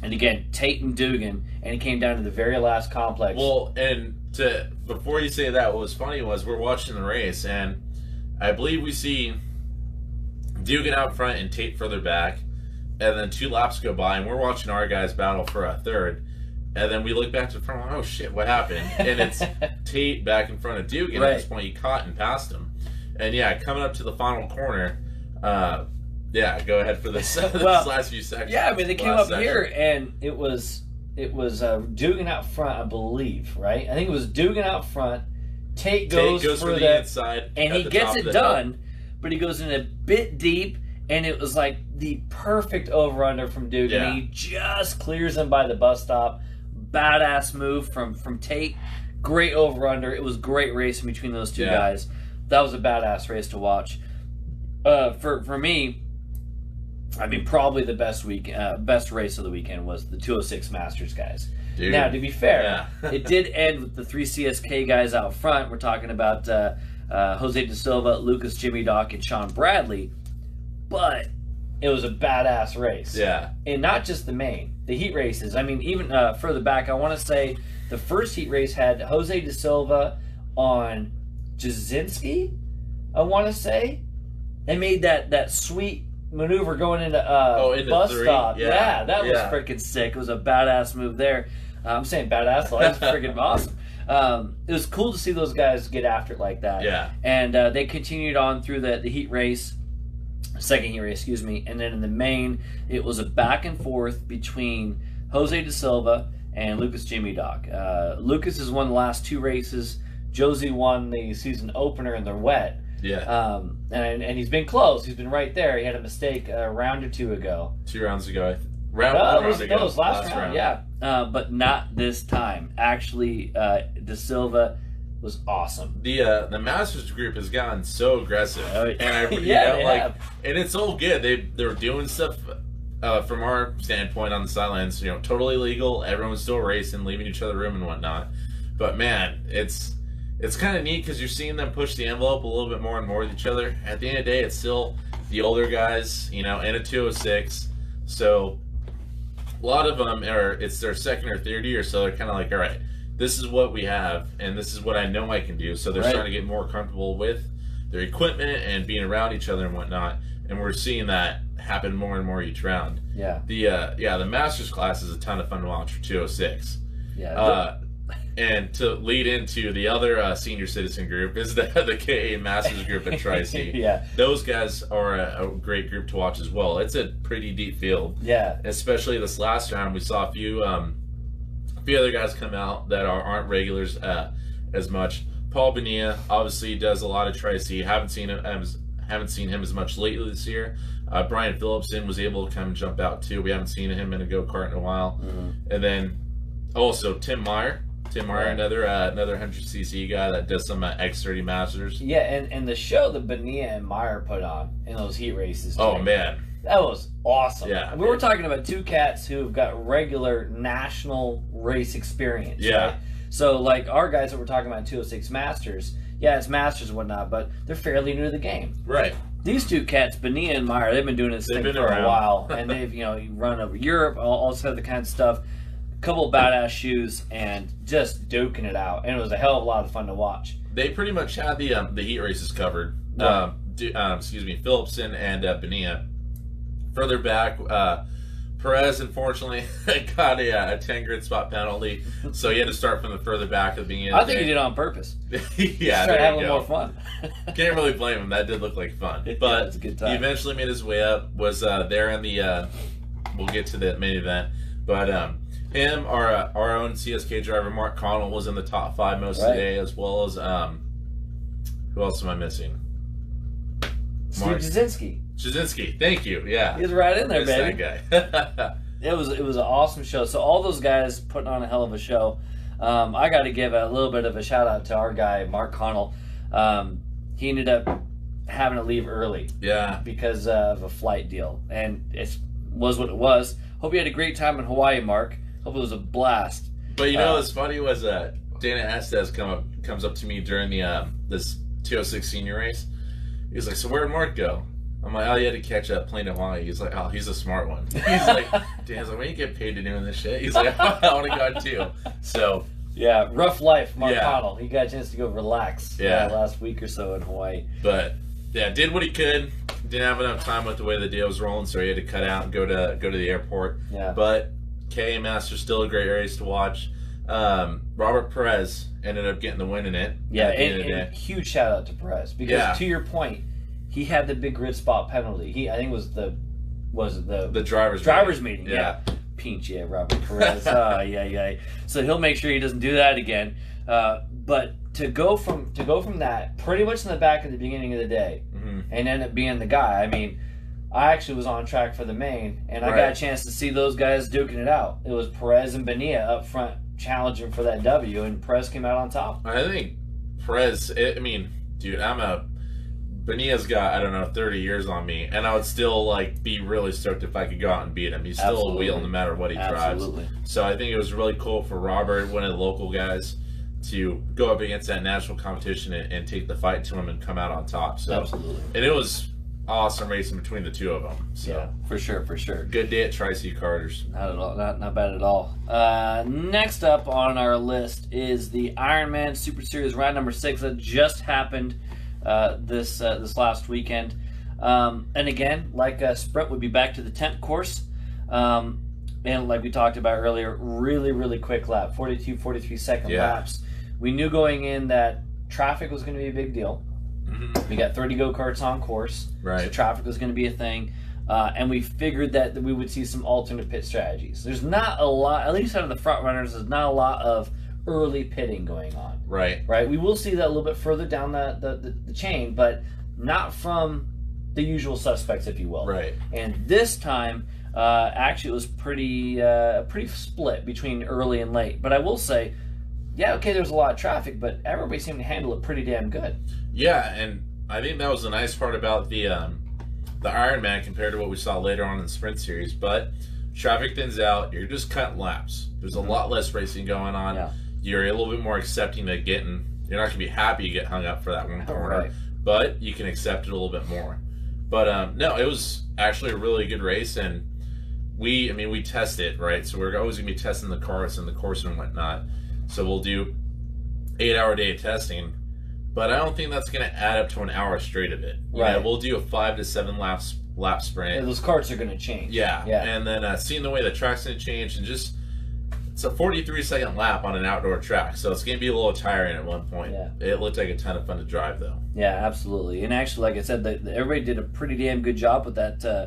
and again Tate and Dugan, and it came down to the very last complex. Well, and to before you say that, what was funny was we're watching the race, and I believe we see Dugan out front and Tate further back, and then two laps go by, and we're watching our guys battle for a third, and then we look back to the front, oh shit, what happened? And it's Tate back in front of Dugan. At this point, he caught and passed him, and yeah, coming up to the final corner. Uh, yeah, go ahead for this, this Well, last few seconds. Yeah, I mean they came up here and it was it was uh, Dugan out front, I believe, right? I think it was Dugan out front. Tate Tate goes, goes for, for the the inside, and he gets it done, but he goes in a bit deep, and it was like the perfect over under from Dugan. Yeah. He just clears him by the bus stop. Badass move from from Tate. Great over under. It was great racing between those two Yeah. guys. That was a badass race to watch. Uh, for for me, I mean, probably the best week, uh, best race of the weekend was the 206 Masters guys. Dude. Now, to be fair, Yeah. it did end with the three CSK guys out front. We're talking about uh, uh, Jose De Silva, Lucas Jimmy Dock, and Sean Bradley. But it was a badass race. Yeah. And not just the main, the heat races. I mean, even uh, further back, I want to say the first heat race had Jose De Silva on Jasinski, I want to say. They made that, that sweet maneuver going into uh, Oh, into bus three? stop. Yeah. that Yeah. was freaking sick. It was a badass move there. Uh, I'm saying badass, like it's freaking awesome. Um, it was cool to see those guys get after it like that. Yeah. And uh, they continued on through the, the heat race, second heat race, excuse me. And then in the main, it was a back and forth between Jose De Silva and Lucas Jimmy Doc. Uh, Lucas has won the last two races. Josie won the season opener in the wet. Yeah. Um, and, and he's been close. He's been right there. He had a mistake a round or two ago. Two rounds ago. Round No, round was, ago. no, was last, round, yeah. Uh, but not this time. Actually, uh, De Silva was awesome. The uh, the Masters group has gotten so aggressive, Oh, and I yeah, they like, have. and it's all good. They they're doing stuff uh, from our standpoint on the sidelines. You know, totally legal. Everyone's still racing, leaving each other room and whatnot. But man, it's it's kind of neat because you're seeing them push the envelope a little bit more and more with each other. At the end of the day, it's still the older guys, you know, in a 206. So a lot of them are it's their second or third year, so they're kind of like, all right, this is what we have, and this is what I know I can do. So they're Right. starting to get more comfortable with their equipment and being around each other and whatnot. And we're seeing that happen more and more each round. Yeah, The uh, yeah, the masters class is a ton of fun to watch for 206. yeah. Uh, and to lead into the other uh, senior citizen group is the the KA Masters group at Tri C. yeah, Those guys are a, a great group to watch as well. It's a pretty deep field yeah. especially this last round, we saw a few um, few other guys come out that are, aren't regulars uh, as much. Paul Bonilla obviously does a lot of tri C. Haven't seen him as haven't seen him as much lately this year. Uh, Brian Phillipson was able to come and jump out too. We haven't seen him in a go kart in a while. Mhm. And then also Tim Meyer. Tim Meyer, another uh, another hundred cc guy that does some uh, X thirty Masters. Yeah, and, and the show that Bonilla and Meyer put on in those heat races. Oh man, that was awesome. Yeah. we were talking about two cats who've got regular national race experience. Yeah. right? So like our guys that we're talking about 206 Masters, yeah, it's Masters and whatnot, but they're fairly new to the game. right? These two cats, Bonilla and Meyer, they've been doing this They've thing been for around. a while, and they've you know run over Europe, all, all this other kind of stuff. Couple of badass shoes and just duking it out, and it was a hell of a lot of fun to watch. they pretty much had the um, the heat races covered. Right. Um, do, um, excuse me, Phillipson and uh, Bonilla. Further back, uh, Perez unfortunately got a, uh, a ten grid spot penalty, so he had to start from the further back the beginning. I of think he did it on purpose. yeah, trying to have a little more fun. Can't really blame him. That did look like fun, but good he eventually made his way up. Was uh, there in the. Uh, we'll get to the main event, but um, him, our uh, our own CSK driver Mark Connell was in the top five most Right. today, as well as um, who else am I missing? Steve Mark. Jasinski. Jasinski, thank you. Yeah. he's right in there, baby. that guy. It was it was an awesome show. So all those guys putting on a hell of a show. Um, I got to give a little bit of a shout out to our guy Mark Connell. Um, he ended up having to leave early yeah. because of a flight deal, and it was what it was. Hope you had a great time in Hawaii, Mark. Hope it was a blast. But you know Uh, what's funny was uh, Dana Estes come up comes up to me during the um, this 206 senior race. He's like, "So where'd Mark go?" I'm like, "Oh, he had to catch a plane to Hawaii." He's like, "Oh, he's a smart one." He's like, "Dan's like, when you get paid to doing this shit?" He's like, "I want to go too." So Yeah, rough life, Mark Yeah. Connell. He got a chance to go relax. Yeah. uh, last week or so in Hawaii. But yeah, did what he could. Didn't have enough time with the way the deal was rolling, so he had to cut out and go to go to the airport. Yeah, But KA are still a great race to watch. Um, Robert Perez ended up getting the win in it. yeah, at the and, end of the and day. huge shout out to Perez because Yeah. to your point, he had the big grid spot penalty. He I think was the was it the the drivers drivers meeting. Yeah, pinch yeah, Robert Perez. uh, yeah, yeah. So he'll make sure he doesn't do that again. Uh, but to go from to go from that pretty much in the back at the beginning of the day hmm and end up being the guy. I mean, I actually was on track for the main, and I got a chance to see those guys duking it out. It was Perez and Bonilla up front challenging for that W, and Perez came out on top. I think Perez. I I mean, dude, I'm a Bonilla's got I don't know 30 years on me, and I would still like be really stoked if I could go out and beat him. He's still Absolutely. a wheel no matter what he drives. Absolutely. So I think it was really cool for Robert, one of the local guys, to go up against that national competition and, and take the fight to him and come out on top. So Absolutely. and it was awesome racing between the two of them. So Yeah, for sure, for sure. good day at Tri C Karters. Not at all. Not not bad at all. Uh, next up on our list is the Ironman Super Series round number six that just happened uh, this uh, this last weekend. Um, and again, like uh, Sprint would be back to the temp course. Um, and like we talked about earlier, really, really quick lap 42, 43 second Yeah. laps. We knew going in that traffic was going to be a big deal. Mm-hmm. We got 30 go karts on course. Right. So traffic was going to be a thing. Uh, and we figured that we would see some alternate pit strategies. There's not a lot, at least out of the front runners, there's not a lot of early pitting going on, Right. right? We will see that a little bit further down the, the, the, the chain, but not from the usual suspects, if you will. Right. And this time, uh, actually, it was pretty uh, pretty split between early and late. But I will say, yeah, okay, there's a lot of traffic, but everybody seemed to handle it pretty damn good. Yeah, and I think that was the nice part about the um, the Ironman compared to what we saw later on in the sprint series. But traffic thins out. You're just cutting laps. There's a Mhm. lot less racing going on. Yeah. You're a little bit more accepting of getting. You're not gonna be happy you get hung up for that one corner, Right. but you can accept it a little bit more. But um, no, it was actually a really good race, and we, I mean, we test it right. So we're always gonna be testing the cars and the course and whatnot. So we'll do eight hour day of testing, but I don't think that's going to add up to an hour straight of it. You know, Right. we'll do a five to seven laps lap Yeah, sprint. those carts are going to change. Yeah, Yeah. and then uh, seeing the way the track's going to change and just it's a 43 second lap on an outdoor track, so it's going to be a little tiring at one point. Yeah. It looked like a ton of fun to drive though. Yeah, absolutely. And actually, like I said, the, the- everybody did a pretty damn good job with that, uh,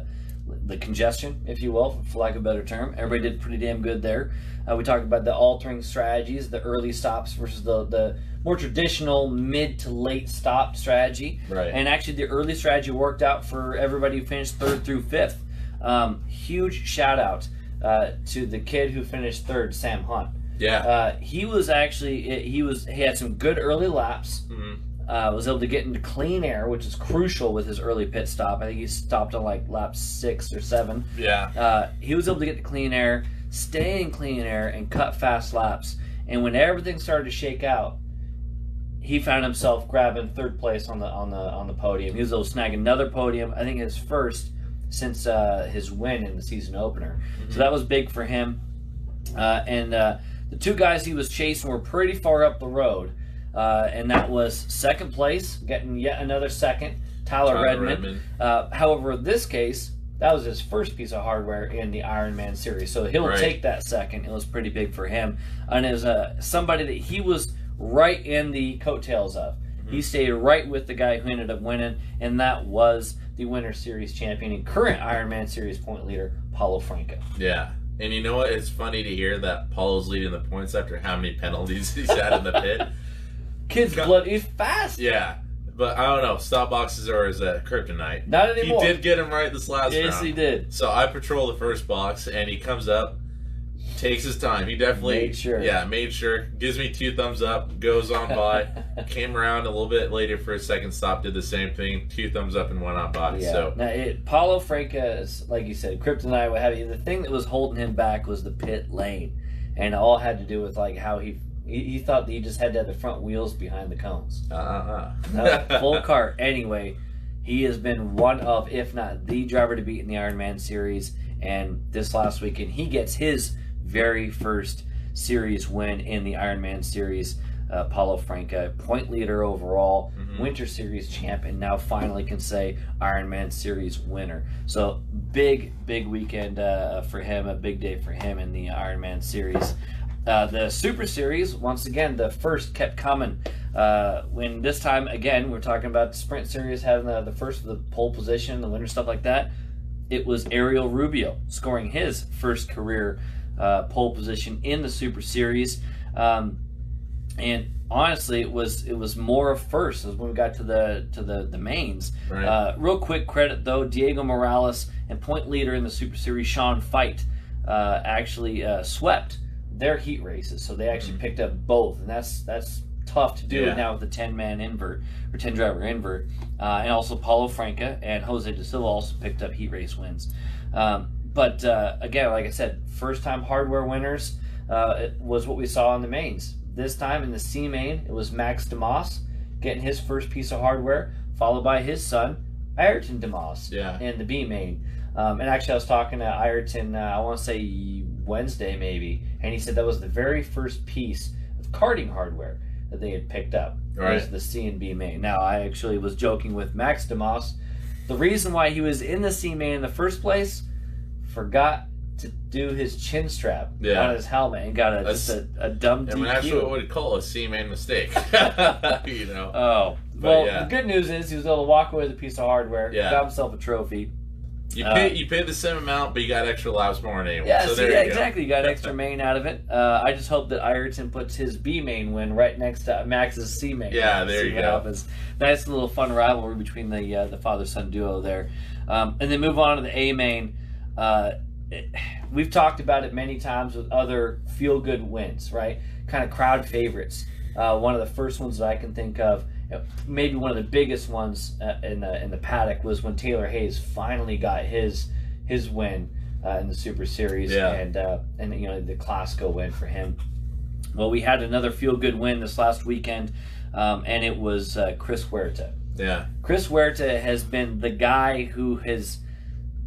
the congestion, if you will, for lack of a better term. Everybody did pretty damn good there. Uh, we talked about the altering strategies, the early stops versus the, the more traditional mid to late stop strategy. Right. And actually, the early strategy worked out for everybody who finished third through fifth. Um, huge shout out uh, to the kid who finished third, Sam Hunt. yeah. Uh, he was actually he was he had some good early laps Mhm. Uh, was able to get into clean air, which is crucial with his early pit stop. I think he stopped on like lap six or seven. Yeah. Uh, he was able to get to clean air, stay in clean air, and cut fast laps. And when everything started to shake out, he found himself grabbing third place on the on the on the podium. He was able to snag another podium. I think his first since uh, his win in the season opener. So that was big for him. Uh, and uh, the two guys he was chasing were pretty far up the road. Uh, and that was second place, getting yet another second, Tyler, Tyler Redmond. Redmond. Uh, however, this case, that was his first piece of hardware in the Ironman series, so he'll Right. take that second. It was pretty big for him, and as uh, somebody that he was right in the coattails of. He stayed right with the guy who ended up winning, and that was the Winter Series champion and current Ironman Series point leader, Paulo Franco. Yeah. And you know what? It's funny to hear that Paulo's leading the points after how many penalties he's had in the pit. Kid's Got- blood, he's fast. Yeah. but I don't know. Stop boxes are his uh, kryptonite. Not anymore. He did get him right this last yes, round. he did. So I patrol the first box, and he comes up, takes his time. He definitely Made sure. Yeah, made sure. Gives me two thumbs up. Goes on by. came around a little bit later for a second stop. Did the same thing. Two thumbs up and went on by. Yeah. So Now, it, Paulo Franca, is, like you said, Kryptonite, what have you. The thing that was holding him back was the pit lane, and it all had to do with like how he he, he thought that he just had to have the front wheels behind the cones. uh, uh, No, uh. full kart. Anyway, he has been one of, if not the driver to beat in the Ironman series. And this last weekend, he gets his very first series win in the Ironman series. Uh, Paulo Franca, point leader overall, Mhm. Winter Series champ, and now finally can say Ironman Series winner. So big, big weekend uh, for him, a big day for him in the Ironman Series. Uh, the Super Series, once again, the first kept coming. Uh, when this time, again, we're talking about the Sprint Series having the, the first of the pole position, the winner, stuff like that. It was Ariel Rubio scoring his first career uh, pole position in the Super Series. Um, and honestly, it was it was more of first as when we got to the to the the mains. Right. Uh, real quick credit though, Diego Morales and point leader in the Super Series, Sean Fight, uh, actually uh, swept their heat races, so they actually Mhm. picked up both, and that's that's tough to do Yeah. now with the ten man invert or ten driver invert, uh, and also Paulo Franca and Jose De Silva also picked up heat race wins. Um, but uh, again, like I said, first time hardware winners uh, it was what we saw in the mains. This time in the C main, it was Max DeMoss getting his first piece of hardware, followed by his son, Ayrton DeMoss, yeah. in the B main. Um, and actually, I was talking to Ayrton, uh, I want to say Wednesday maybe, and he said that was the very first piece of karting hardware that they had picked up. Right. Was the C and B main. Now, I actually was joking with Max DeMoss. The reason why he was in the C main in the first place, forgot to do his chin strap Yeah. on his helmet and got a, That's- just a, a dumb I mean, DQ. that's what would call a C-man mistake. you know. Oh, But, well, yeah. the good news is he was able to walk away with a piece of hardware, Yeah. got himself a trophy. You uh, pay you pay the same amount, but you got extra lives more than anyone. Yeah, so see, there yeah, you exactly. You got extra main out of it. Uh, I just hope that Ayrton puts his B main win right next to Max's C main. Yeah, there you go. Happens. Nice little fun rivalry between the uh, the father son duo there, um, and then move on to the A main. Uh, it- we've talked about it many times with other feel good wins, right? Kind of crowd favorites. Uh, one of the first ones that I can think of, uh, maybe one of the biggest ones uh, in the in the paddock was when Taylor Hayes finally got his his win uh, in the Super Series, Yeah. and uh, and you know the Classico win for him. Well, we had another feel good win this last weekend, um, and it was uh, Chris Huerta. Yeah, Chris Huerta has been the guy who has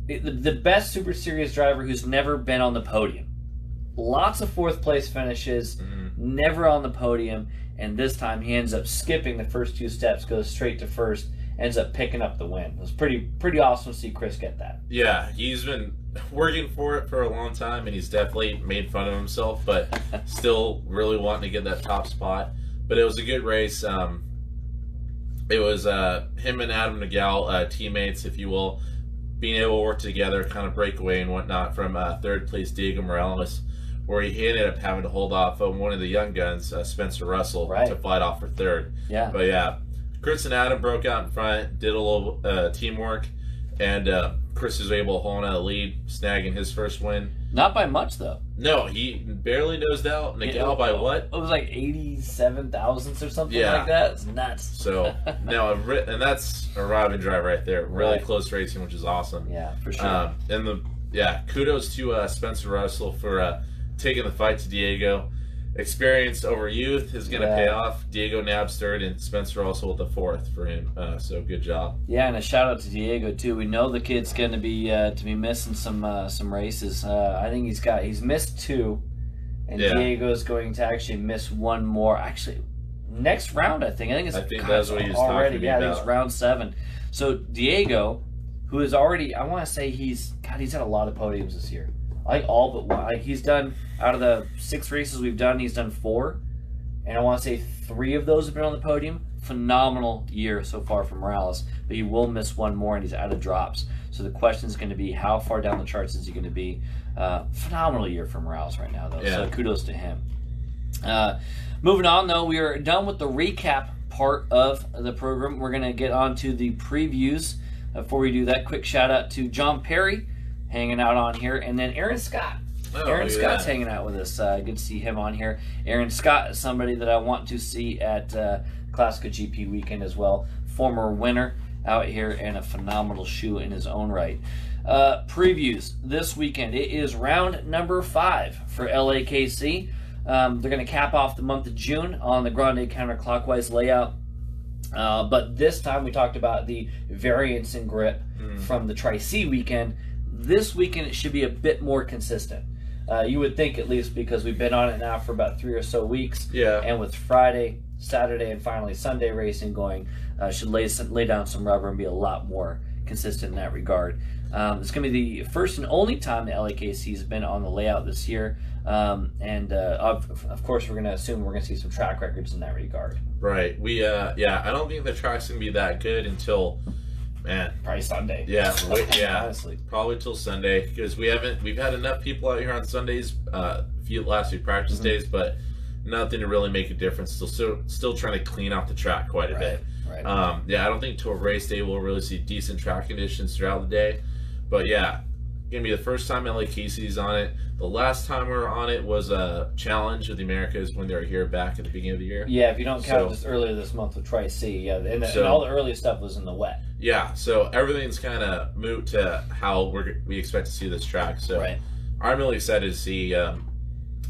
the, the best Super Series driver who's never been on the podium. Lots of fourth place finishes, Mhm. never on the podium, and this time he ends up skipping the first two steps, goes straight to first, ends up picking up the win. It was pretty pretty awesome to see Chris get that. yeah. He's been working for it for a long time, and he's definitely made fun of himself, but still really wanting to get that top spot. But it was a good race. Um, it was uh, him and Adam Nagel, uh, teammates, if you will, being able to work together, kind of break away and whatnot from uh, third place Diego Morales, where he ended up having to hold off on one of the young guns, uh, Spencer Russell, Right. to fight off for third. Yeah. But yeah, Chris and Adam broke out in front, did a little uh, teamwork, and uh, Chris was able to hold on to the lead, snagging his first win. Not by much though. No, he barely nosed out. Miguel by what? It was like eighty-seven thousandths or something Yeah. like that. It's nuts. So ri- and that's a Robin drive right there. Really Right. close racing, which is awesome. yeah, for sure. Um, and the yeah, kudos to uh, Spencer Russell for uh, taking the fight to Diego. Experience over youth is going to Yeah. pay off. Diego nabs third, and Spencer also with the fourth for him. Uh, so good job. Yeah, and a shout out to Diego too. We know the kid's going to be uh, to be missing some uh, some races. Uh, I think he's got he's missed two, and Yeah. Diego's going to actually miss one more. Actually, next round I think. I think it's I think God, that's what it's he was already. talking to me yeah, I think it's round seven. So Diego, who is already, I want to say he's God. He's had a lot of podiums this year. Like all but one. Like he's done out of the six races we've done, he's done four, and I want to say three of those have been on the podium. Phenomenal year so far for Morales, but he will miss one more, and he's out of drops. So the question is going to be, how far down the charts is he going to be? Uh, phenomenal year for Morales right now, though. So Yeah. kudos to him. Uh, moving on, though, we are done with the recap part of the program. We're going to get on to the previews. Before we do that, quick shout out to John Perry hanging out on here, and then Aaron Scott. Oh, Aaron. Scott's hanging out with us. Uh, good to see him on here. Aaron Scott is somebody that I want to see at uh, Classico GP weekend as well. Former winner out here and a phenomenal shoe in his own right. Uh, previews this weekend. It is round number five for LAKC. Um, they're going to cap off the month of June on the Grande counterclockwise layout. Uh, but this time we talked about the variance in grip from the Tri C weekend. This weekend it should be a bit more consistent. Uh, you would think, at least, because we've been on it now for about three or so weeks. Yeah. And with Friday, Saturday, and finally Sunday racing going, uh, should lay some, lay down some rubber and be a lot more consistent in that regard. Um, it's going to be the first and only time the LAKC has been on the layout this year. Um, and uh, of, of course, we're going to assume we're going to see some track records in that regard. Right. We uh yeah, I don't think the track's gonna be that good until man. Probably Sunday. Yeah, wait, yeah. Honestly. Probably till Sunday because we haven't we've had enough people out here on Sundays, uh few last few practice Mhm. days, but nothing to really make a difference. Still still still trying to clean out the track quite a Right. bit. Right. Um yeah, I don't think till race day we'll really see decent track conditions throughout the day. But yeah, gonna be the first time LAKC's on it. The last time we were on it was a challenge of the Americas when they were here back at the beginning of the year. Yeah, if you don't count So- this earlier this month with Tri C, yeah, and, So- and all the early stuff was in the wet. Yeah, so everything's kind of moot to how we're, we expect to see this track. So Right. I'm really excited to see um,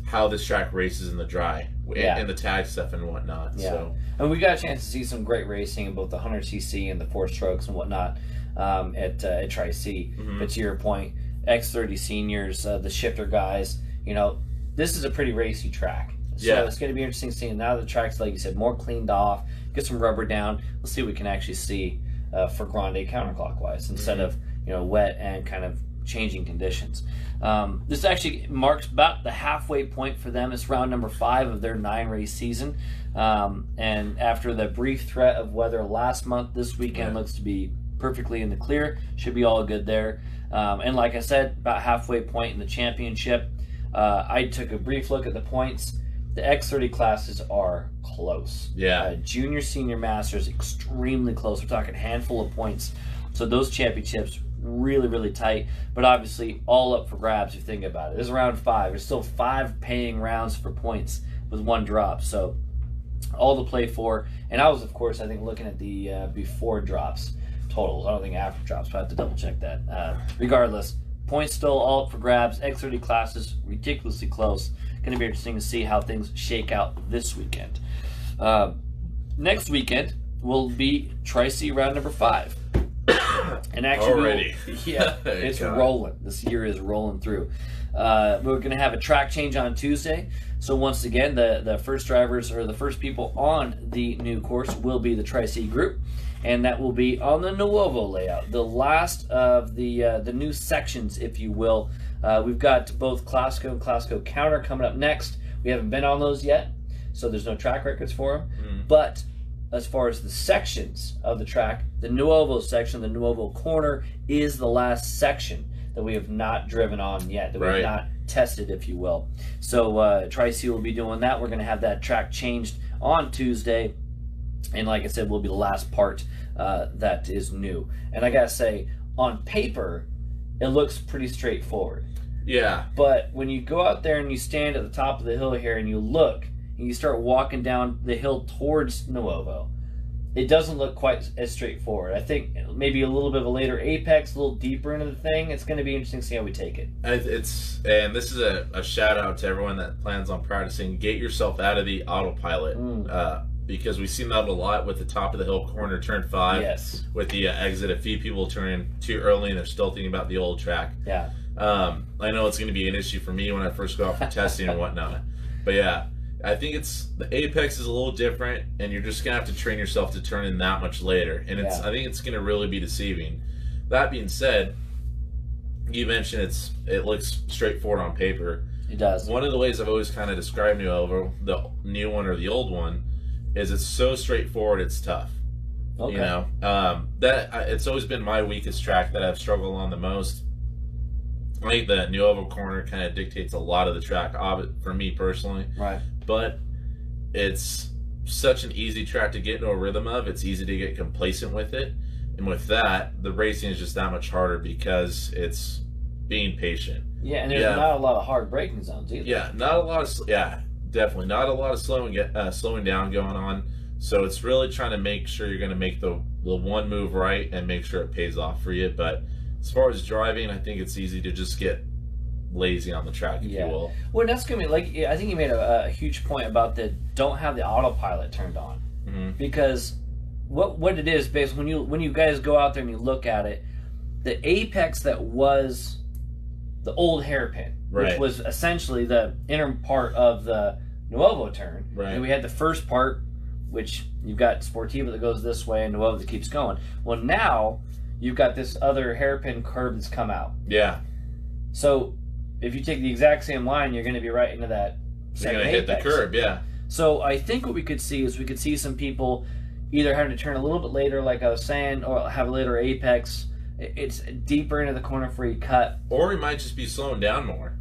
how this track races in the dry and, Yeah. and the tag stuff and whatnot. Yeah. So And we got a chance to see some great racing in both the 100cc and the four strokes and whatnot um, at, uh, at Tri C. Mhm. But to your point, X30 seniors, uh, the shifter guys, you know, this is a pretty racy track. So Yeah. it's going to be interesting seeing now the track's, like you said, more cleaned off, get some rubber down. Let's see what we can actually see uh, for Grande counterclockwise instead Mhm. of, you know, wet and kind of changing conditions. Um, this actually marks about the halfway point for them. It's round number five of their nine race season. Um, and after the brief threat of weather last month, this weekend Yeah. looks to be perfectly in the clear. Should be all good there. Um, and like I said, about halfway point in the championship. Uh, I took a brief look at the points. The X30 classes are close. Yeah. Uh, junior, senior, masters, extremely close. We're talking handful of points. So those championships really, really tight. But obviously, all up for grabs if you think about it. There's round five. There's still five paying rounds for points with one drop. So all to play for. And I was, of course, I think looking at the uh, before drops totals. I don't think after drops, but I have to double check that. Uh, regardless, points still all up for grabs. X30 classes ridiculously close. Going to be interesting to see how things shake out this weekend. Uh, next weekend will be Tri C round number five. And actually, we'll- Already. yeah, it's God. rolling. This year is rolling through. Uh, we're going to have a track change on Tuesday. So once again, the the first drivers or the first people on the new course will be the Tri C group, and that will be on the Nuovo layout, the last of the uh, the new sections, if you will. Uh, we've got both Classico and Classico Counter coming up next. We haven't been on those yet, so there's no track records for them. Mm. But as far as the sections of the track, the Nuovo section, the Nuovo corner, is the last section that we have not driven on yet, that we have not tested, if you will. So uh, Tri C will be doing that. We're going to have that track changed on Tuesday, and like I said, will be the last part uh, that is new. And I gotta say, on paper, it looks pretty straightforward. yeah, But when you go out there and you stand at the top of the hill here and you look and you start walking down the hill towards Nuovo, it doesn't look quite as straightforward. I think maybe a little bit of a later apex, a little deeper into the thing. It's going to be interesting to see how we take it. And it's and this is a, a shout out to everyone that plans on practicing. Get yourself out of the autopilot Mm. uh, because we've seen that a lot with the top of the hill corner, turn five. yes. With the uh, exit, a few people turn in too early and they're still thinking about the old track. Yeah. Um, I know it's going to be an issue for me when I first go out for testing and whatnot. But yeah, I think it's the apex is a little different, and you're just gonna have to train yourself to turn in that much later. And it's Yeah. I think it's gonna really be deceiving. That being said, you mentioned it's it looks straightforward on paper. It does. One of the ways I've always kind of described Nuovo, the new one or the old one, is it's so straightforward it's tough. Okay. You know, um, that I- it's always been my weakest track that I've struggled on the most. I think the Nuovo corner kind of dictates a lot of the track of it for me personally, Right. but it's such an easy track to get into a rhythm of. It's easy to get complacent with it, and with that, the racing is just that much harder because it's being patient. Yeah, and there's Yeah. not a lot of hard braking zones either. Yeah, not a lot of yeah, definitely not a lot of slowing uh, slowing down going on. So it's really trying to make sure you're going to make the the one move right and make sure it pays off for you. But as far as driving, I think it's easy to just get lazy on the track, if Yeah. you will. Well, that's gonna be like I think you made a, a huge point about the don't have the autopilot turned on hmm because what what it is based when you when you guys go out there and you look at it, the apex that was the old hairpin, which was essentially the inner part of the Nuovo turn, Right. and we had the first part, which you've got Sportivo that goes this way and Nuovo that keeps going. Well, now you've got this other hairpin curve that's come out. Yeah, So if you take the exact same line, you're going to be right into that you're going to hit the curb. Yeah, So I think what we could see is we could see some people either having to turn a little bit later, like I was saying, or have a later apex. It's deeper into the corner for you cut. or we might just be slowing down more.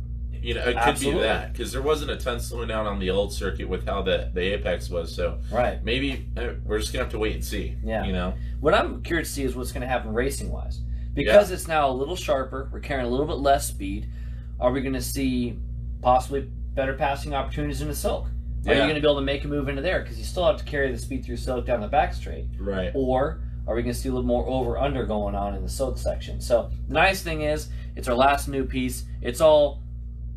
You know, it could Absolutely. be that because there wasn't a ton slowing down on the old circuit with how the the apex was. So Right. maybe uh, we're just gonna have to wait and see. Yeah. you know. What I'm curious to see is what's going to happen racing wise. Because it's now a little sharper, we're carrying a little bit less speed. Are we going to see possibly better passing opportunities into Silk? Are you going to be able to make a move into there? Because you still have to carry the speed through Silk down the back straight. Right. or are we going to see a little more over under going on in the silk section? So, the nice thing is, it's our last new piece. It's all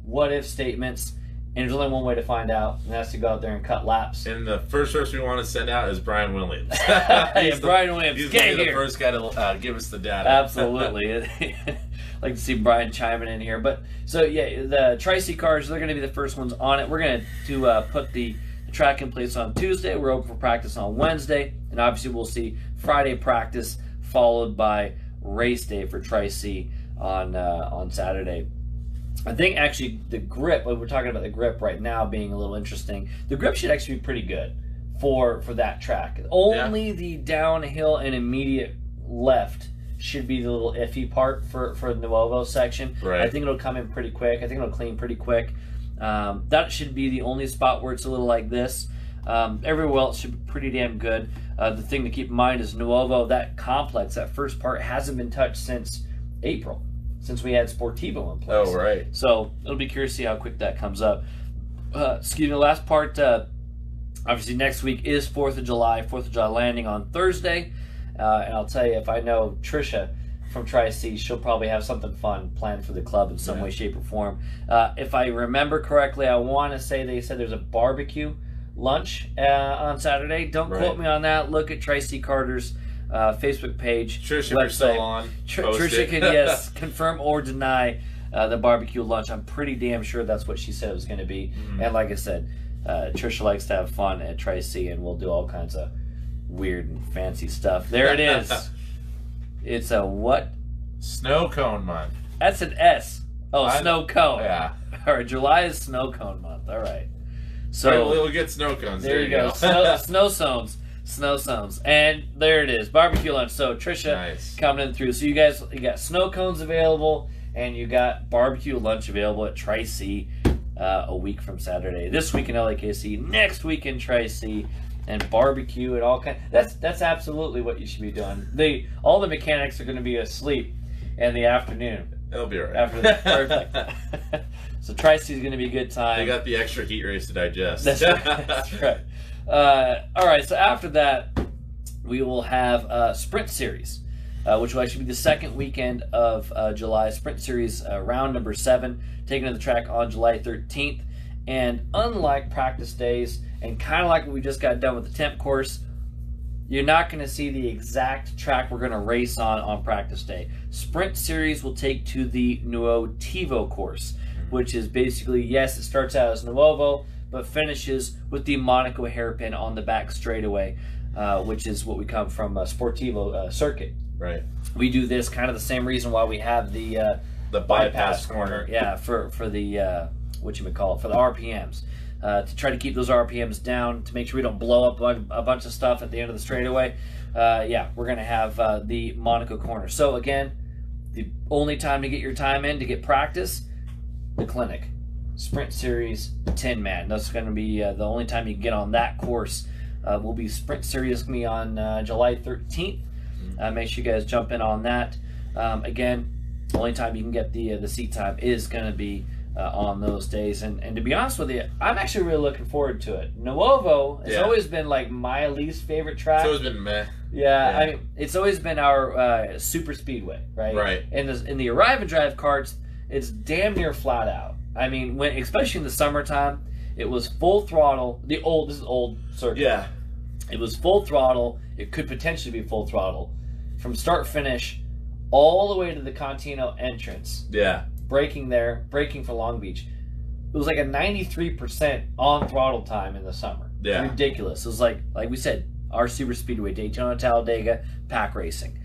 what if statements, and there's only one way to find out, and that's to go out there and cut laps. And the first person we want to send out is Brian Williams. the- Brian Williams, He's get gonna be the first guy to uh, give us the data. Absolutely. like to see Brian chiming in here. But so yeah, the Tri-C cars, they're going to be the first ones on it. We're going to uh, put the, the track in place on Tuesday. We're open for practice on Wednesday. And obviously we'll see Friday practice followed by race day for Tri-C on, uh, on Saturday. I think actually the grip, we're talking about the grip right now being a little interesting. The grip should actually be pretty good for for that track. Only the downhill and immediate left should be the little iffy part for for the Nuovo section. Right. I think it'll come in pretty quick. I think it'll clean pretty quick. Um, that should be the only spot where it's a little like this. Um, everywhere else should be pretty damn good. Uh, the thing to keep in mind is Nuovo, that complex, that first part hasn't been touched since April, since we had Sportivo in place. Oh right. So it'll be curious to see how quick that comes up. Uh, excuse me, the last part, uh, obviously next week is 4th of July, 4th of July landing on Thursday. Uh, and I'll tell you, if I know Trisha from Tri C, she'll probably have something fun planned for the club in some Yeah. way, shape, or form. Uh, if I remember correctly, I want to say they said there's a barbecue lunch uh, on Saturday. Don't Right. quote me on that. Look at Tri C Karters uh, Facebook page. Trish, if you're website. still on, Tr- Trisha can yes confirm or deny uh, the barbecue lunch. I'm pretty damn sure that's what she said it was going to be. Mhm. And like I said, uh, Trisha likes to have fun at Tri C, and we'll do all kinds of weird and fancy stuff. There it is. it's a what? Snow cone month. That's an S. Oh, I- snow cone. Yeah. All right, July is snow cone month. All right. So So we'll get snow cones. there you go. Snow, snow zones. Snow zones. And there it is. Barbecue lunch. So Trisha nice. coming in through. So you guys, you got snow cones available, and you got barbecue lunch available at Tri C uh, a week from Saturday. This week in LAKC, next week in Tri C, and barbecue and all kind. That's that's absolutely what you should be doing. They all the mechanics are going to be asleep in the afternoon It'll be alright. after this. Perfect. So Tri C is going to be a good time. they got the extra heat race to digest. That's right. That's right. Uh, all right. So after that, we will have a sprint series, uh, which will actually be the second weekend of uh, July. Sprint series uh, round number seven, taken to the track on July 13th. And unlike practice days, and kind of like what we just got done with the temp course, you're not going to see the exact track we're going to race on on practice day. Sprint series will take to the Nuovo Tivo course, which is basically yes, it starts out as Nuovo, but finishes with the Monaco hairpin on the back straightaway, uh, which is what we come from uh, Sportivo uh, circuit. right. We do this kind of the same reason why we have the uh, The bypass corner. yeah, for for the uh, what you would call it for the RPMs. Uh, to try to keep those RPMs down to make sure we don't blow up a a bunch of stuff at the end of the straightaway. Uh, yeah, we're gonna have uh, the Monaco corner. So again, the only time to get your time in to get practice, the clinic, sprint series, 10 Man. That's gonna be uh, the only time you can get on that course uh, will be Sprint Series going to be on uh, July 13th. Uh, make sure you guys jump in on that. Um, again, the only time you can get the uh, the seat time is going to be uh, on those days. And and to be honest with you, I'm actually really looking forward to it. Nuovo has Yeah. always been like my least favorite track. It's always been meh. Yeah, Yeah. I mean, it's always been our uh, super speedway, right? Right. In the in the arrive and drive carts, it's damn near flat out. I mean, when especially in the summertime, it was full throttle. The old this is old circuit. Yeah. It was full throttle. It could potentially be full throttle from start finish, all the way to the Contino entrance. Yeah. Braking there, braking for Long Beach. It was like a 93% on throttle time in the summer. Yeah. Ridiculous. It was like, like we said, our super speedway, Daytona, Talladega, pack racing.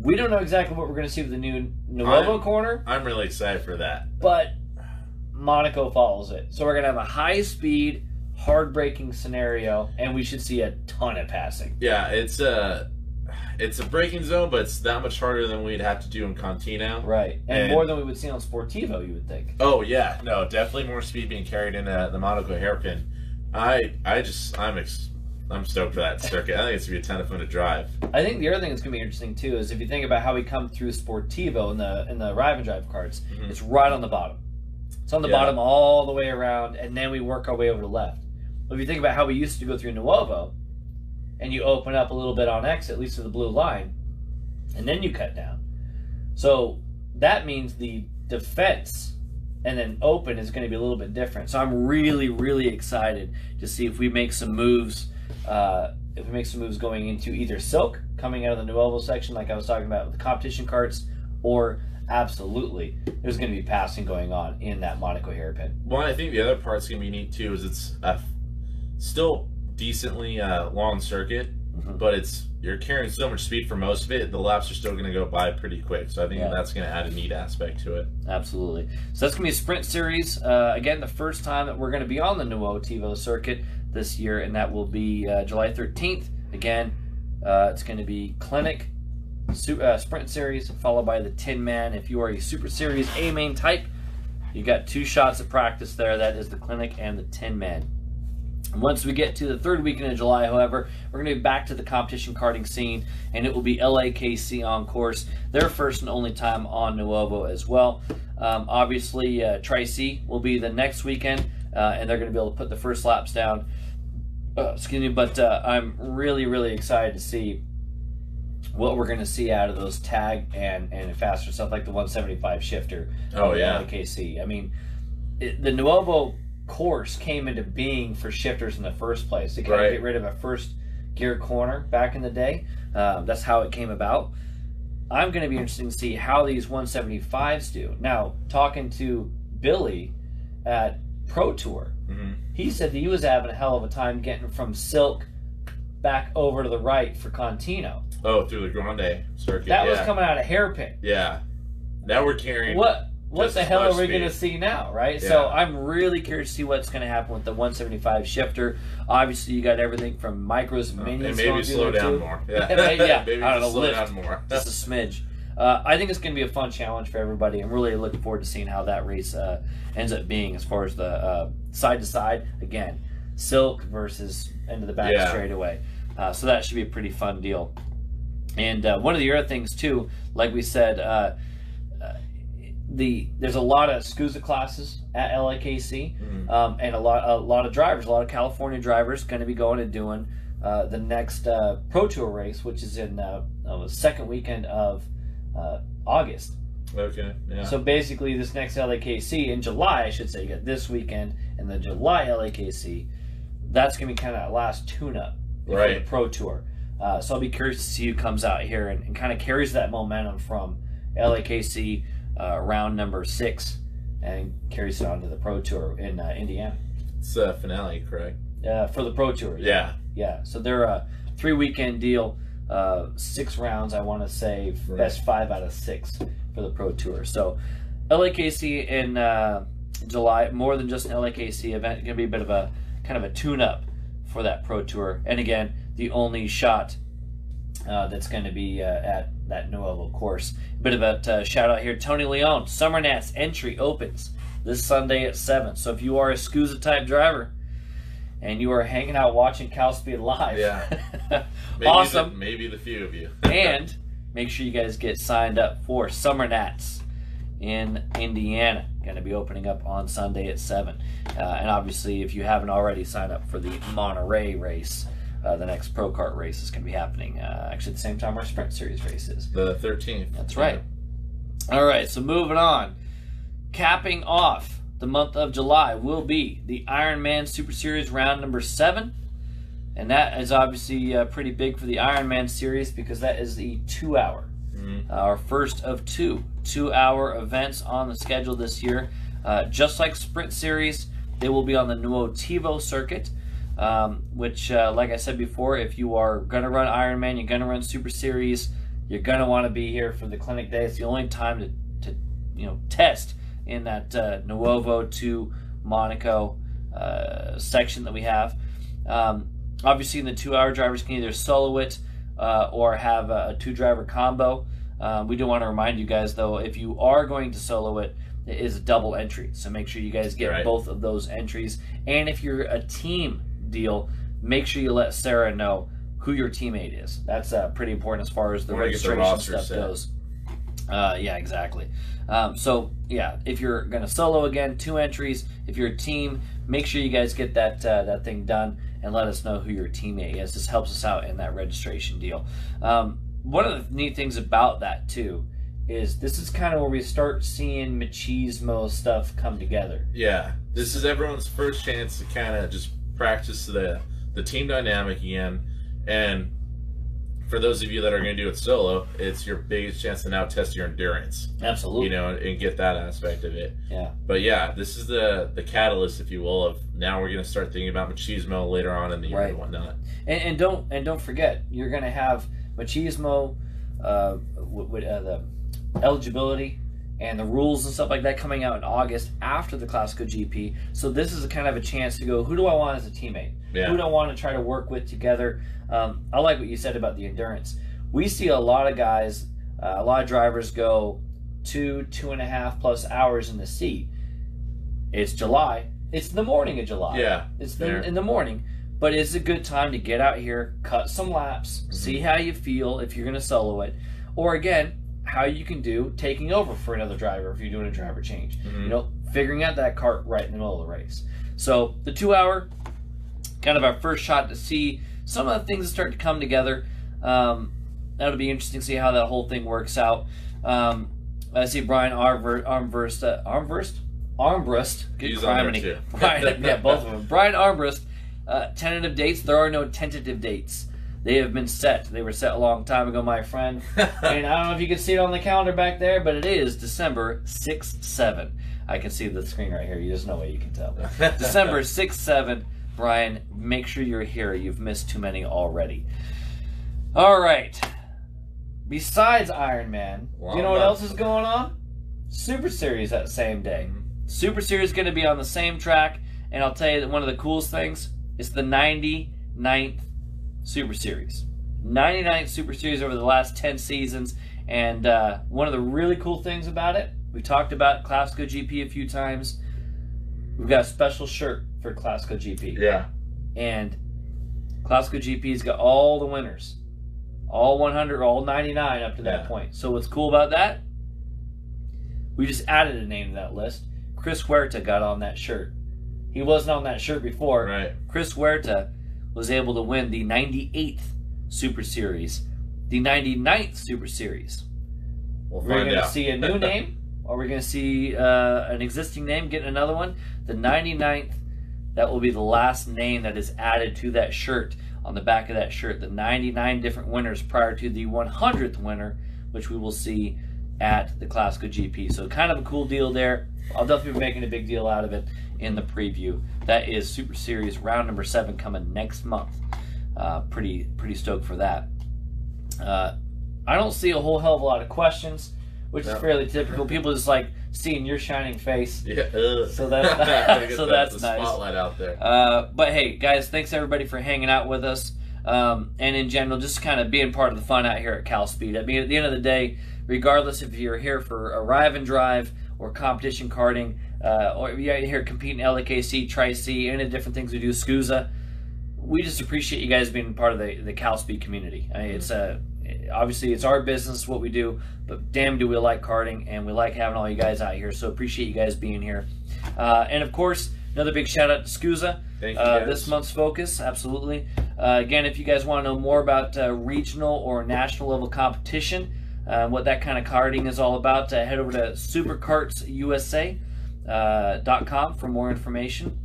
We don't know exactly what we're going to see with the new Nuovo I'm- corner, I'm really excited for that. but Monaco follows it. So we're going to have a high speed, hard braking scenario, and we should see a ton of passing. Yeah, it's a it's a braking zone, but it's that much harder than we'd have to do in Contino. Right. And, And- more than we would see on Sportivo, you would think. Oh yeah, no, definitely more speed being carried in uh, the Monaco hairpin. I I just I'm ex- I'm stoked for that circuit. I think it's gonna be a ton of fun to drive. I think the other thing that's going to be interesting too is if you think about how we come through Sportivo in the in the arrive and drive karts, Mhm. it's right on the bottom. It's on the Yeah. bottom all the way around, and then we work our way over to the left. But if you think about how we used to go through Nuovo, and you open up a little bit on exit, at least to the blue line, and then you cut down. So that means the defense and then open is going to be a little bit different. So I'm really, really excited to see if we make some moves. Uh, if we make some moves going into either silk coming out of the Nuovo section, like I was talking about with the competition karts, or absolutely there's going to be passing going on in that Monaco hairpin. Well, I think the other part's gonna be neat too is it's a still decently uh, long circuit, Mhm. but it's you're carrying so much speed for most of it. The laps are still gonna go by pretty quick, so I think Yeah. that's gonna add a neat aspect to it. Absolutely. So that's going to be a sprint series. Uh, again, the first time that we're going to be on the Nuovo Tivo circuit this year, and that will be uh, July 13th. Again, uh, it's going to be clinic, su- uh, sprint series, followed by the Tin Man. If you are a Super Series A main type, you got two shots of practice there. That is the clinic and the Tin Man. Once we get to the third weekend of July, however, we're going to be back to the competition karting scene, and it will be LAKC on course, their first and only time on Nuovo as well. Um, obviously, uh, Tri-C will be the next weekend, uh, and they're going to be able to put the first laps down. Uh, excuse me, but uh, I'm really, really excited to see what we're going to see out of those tag and and faster stuff like the 175 shifter. Oh, yeah. KC. I mean, it, the Nuovo course came into being for shifters in the first place to kind Right. of get rid of a first gear corner back in the day. Um, that's how it came about. I'm going to be interested to see how these 175s do. Now, talking to Billy at Pro Tour, hmm he said that he was having a hell of a time getting from Silk back over to the right for Contino. Oh, through the Grande circuit. That yeah. was coming out of Hairpin. Yeah. Now we're carrying. What what the hell are we going to see now, right? So I'm really curious to see what's going to happen with the 175 shifter. Obviously, you got everything from micros, minis, Uh, and maybe slow down too. more. Yeah. Yeah. maybe I don't know, slow lift. down more. just a smidge. Uh, I think it's going to be a fun challenge for everybody. I'm really looking forward to seeing how that race uh, ends up being as far as the uh, side to side. Again, silk versus end of the back Yeah. straightaway. Uh, so that should be a pretty fun deal. And uh, one of the other things too, like we said, the there's a lot of SKUSA classes at LAKC, Mhm. um, and a lot a lot of drivers, a lot of California drivers, going to be going and doing uh, the next uh, Pro Tour race, which is in the second weekend of uh, August. Okay. Yeah. So basically, this next LAKC in July, I should say, you got this weekend and the July LAKC. That's going to be kind of that last tune-up for Right. the Pro Tour. Uh, so I'll be curious to see who comes out here and, and kind of carries that momentum from LAKC uh, round number six and carries it on to the Pro Tour in uh, Indiana it's a finale, correct? uh, for the Pro Tour. Yeah. Yeah, so they're a three weekend deal, uh, six rounds. I want to say Right. best five out of six for the Pro Tour. So LAKC in uh, July, more than just an LAKC event, going to be a bit of a kind of a tune up for that Pro Tour. And again, the only shot uh, that's going to be uh, at that Nuovo course. A Bit of a uh, shout out here, Tony Leon, Summer Nats entry opens this Sunday at seven. So if you are a SKUSA type driver and you are hanging out watching Cal Speed live. Yeah. Maybe awesome. The, maybe the few of you. and make sure you guys get signed up for Summer Nats in Indiana. Going to be opening up on Sunday at 7. Uh, and obviously, if you haven't already signed up for the Monterey race, uh, the next Pro Kart race is going to be happening uh, actually at the same time our Sprint Series race is. The 13th. That's right. All right, so moving on. Capping off the month of July will be the Ironman Super Series round number seven. And that is obviously uh, pretty big for the Ironman series because that is the two hour. Mhm. Uh, our first of two two hour events on the schedule this year. Uh, just like Sprint Series, they will be on the Nuotivo circuit. Um, which, uh, like I said before, if you are going to run Ironman, you're going to run Super Series, you're going to want to be here for the clinic day. It's the only time to, to you know, test in that uh, Nuovo to Monaco uh, section that we have. Um, obviously, in the two-hour, drivers can either solo it uh, or have a, two-driver combo. Um, we do want to remind you guys, though, if you are going to solo it, it is a double entry. So make sure you guys get Right. both of those entries. And if you're a team deal, make sure you let Sarah know who your teammate is. That's uh, pretty important as far as the registration stuff set. goes. Uh, yeah, exactly. Um, so yeah, if you're gonna solo again, two entries. If you're a team, make sure you guys get that uh, that thing done and let us know who your teammate is. This helps us out in that registration deal. Um, one of the neat things about that too is this is kind of where we start seeing machismo stuff come together. Yeah, this is everyone's first chance to kind of just practice the the team dynamic again. And for those of you that are going to do it solo, it's your biggest chance to now test your endurance, Absolutely. you know, and get that aspect of it. Yeah. But yeah, this is the the catalyst, if you will, of now we're going to start thinking about machismo later on in the year Right. and whatnot. And, and don't and don't forget, you're going to have machismo, uh, w- w- uh, the eligibility and the rules and stuff like that coming out in August after the Classico GP. So this is a kind of a chance to go. Who do I want as a teammate? Yeah. Who do I want to try to work with together? Um, I like what you said about the endurance. We see a lot of guys, uh, a lot of drivers go two, two and a half plus hours in the seat. It's July. It's the morning of July. Yeah, It's the, in the morning, but it's a good time to get out here, cut some laps, Mm-hmm. see how you feel if you're going to solo it, or again, how you can do taking over for another driver if you're doing a driver change. Mhm. You know, figuring out that kart right in the middle of the race. So the two hour, kind of our first shot to see some of the things that start to come together. Um, that'll be interesting to see how that whole thing works out. Um, I see Brian Armver- Armbrust, uh, Armbrust, Armbrust. Good He's on there criminy. too. Brian, yeah, both of them. Brian Armbrust. Uh, tentative dates. There are no tentative dates. They have been set. They were set a long time ago, my friend. and I don't know if you can see it on the calendar back there, but it is December 6 7. I can see the screen right here. There's no way you can tell. December 6 7. Brian, make sure you're here. You've missed too many already. All right. Besides Iron Man, do you know what else is going on? Super Series that same day. Mhm. Super Series is going to be on the same track, and I'll tell you that one of the coolest things is the 99th Super Series. 99th Super Series over the last 10 seasons, and uh, one of the really cool things about it, we talked about Classico GP a few times. We've got a special shirt for Classico GP, yeah. and Classico GP's got all the winners, all 100, all 99 up to that point. So what's cool about that? We just added a name to that list. Chris Huerta got on that shirt. He wasn't on that shirt before. Right. Chris Huerta was able to win the 98th Super Series, the 99th Super Series. We'll We're going to see a new name, or we're going to see uh, an existing name getting another one. The 99th, that will be the last name that is added to that shirt on the back of that shirt. The 99 different winners prior to the 100th winner, which we will see at the Classico GP. So kind of a cool deal there. I'll definitely be making a big deal out of it in the preview. That is Super Series round number seven coming next month. Uh, pretty pretty stoked for that. Uh, I don't see a whole hell of a lot of questions, which No. is fairly typical. People just like seeing your shining face. Yeah. So that's- so the- that's the nice. Spotlight out there. Uh, but hey, guys, thanks everybody for hanging out with us. Um, and in general, just kind of being part of the fun out here at Cal Speed. I mean, at the end of the day, regardless if you're here for Arrive and Drive or competition karting, uh, or you out here competing LAKC, Tri C, any of the different things we do, SKUSA. We just appreciate you guys being part of the the Cal Speed community. I mean, it's a obviously it's our business what we do but damn do we like karting and we like having all you guys out here so appreciate you guys being here. Uh, and of course another big shout out to SKUSA Thank you, uh, this month's focus absolutely. Uh, again if you guys want to know more about uh, regional or national level competition uh, what that kind of karting is all about uh, head over to superkartsusa.com for more information.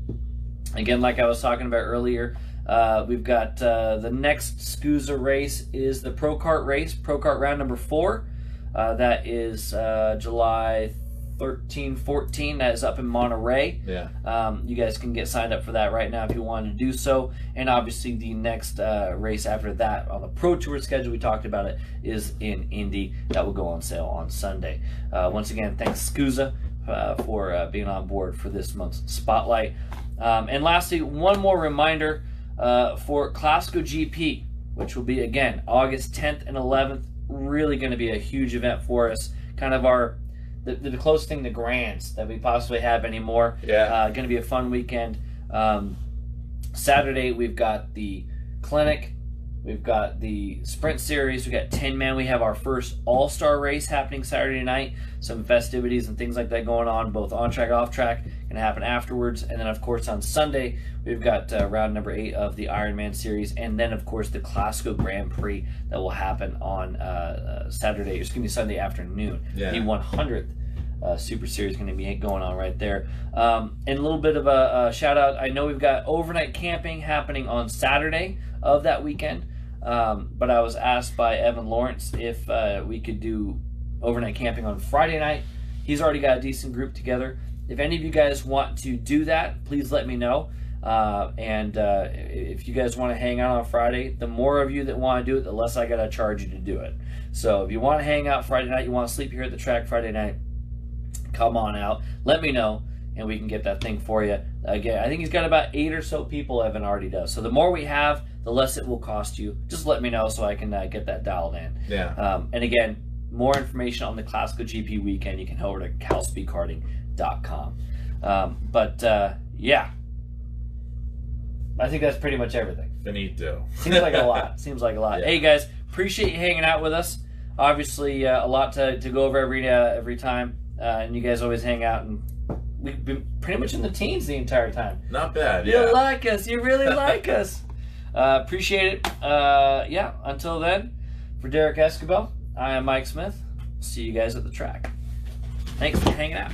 Again like i was talking about earlier uh, we've got uh, the next SKUSA race is the Pro Kart race, Pro Kart round number four. Uh, that is uh, July 13, 14. That is up in Monterey. Yeah. Um, you guys can get signed up for that right now if you want to do so. And obviously, the next uh, race after that on the Pro Tour schedule, we talked about it, is in Indy. That will go on sale on Sunday. Uh, once again, thanks SKUSA uh, for uh, being on board for this month's spotlight. Um, and lastly, one more reminder uh, for Classico GP, which will be again August 10th and 11th. Really going to be a huge event for us. Kind of our the, the closest thing to grands that we possibly have anymore. Yeah. Uh, going to be a fun weekend. Um, Saturday we've got the clinic. We've got the sprint series. We got 10 man. We have our first all star race happening Saturday night. Some festivities and things like that going on, both on track, off track, going to happen afterwards. And then, of course, on Sunday, we've got uh, round number eight of the Ironman series. And then, of course, the Classico Grand Prix that will happen on uh, uh, Saturday, excuse me, Sunday afternoon. Yeah. The 100th uh, Super Series going to be going on right there. Um, and a little bit of a, a shout out. I know we've got overnight camping happening on Saturday of that weekend. Um, but I was asked by Evan Lawrence if uh, we could do overnight camping on Friday night. He's already got a decent group together. If any of you guys want to do that, please let me know. Uh, and uh, if you guys want to hang out on Friday, the more of you that want to do it, the less I got to charge you to do it. So if you want to hang out Friday night, you want to sleep here at the track Friday night, come on out. Let me know, and we can get that thing for you. Again, I think he's got about eight or so people. Evan already does. So the more we have, the less it will cost you. Just let me know so I can uh, get that dialed in. Yeah. Um, and again, more information on the Classico GP weekend, you can head over to calspeedkarting.com. Um, but uh, yeah, I think that's pretty much everything. Finito. Seems like a lot. Seems like a lot. Yeah. Hey guys, appreciate you hanging out with us. Obviously, uh, a lot to, to go over every uh, every time, uh, and you guys always hang out, and we've been pretty much in the teens the entire time. Not bad. You Yeah. like us. You really like us. Uh, appreciate it. Uh, yeah. Until then, for Derek Esquibel, I am Mike Smith. See you guys at the track. Thanks for hanging out.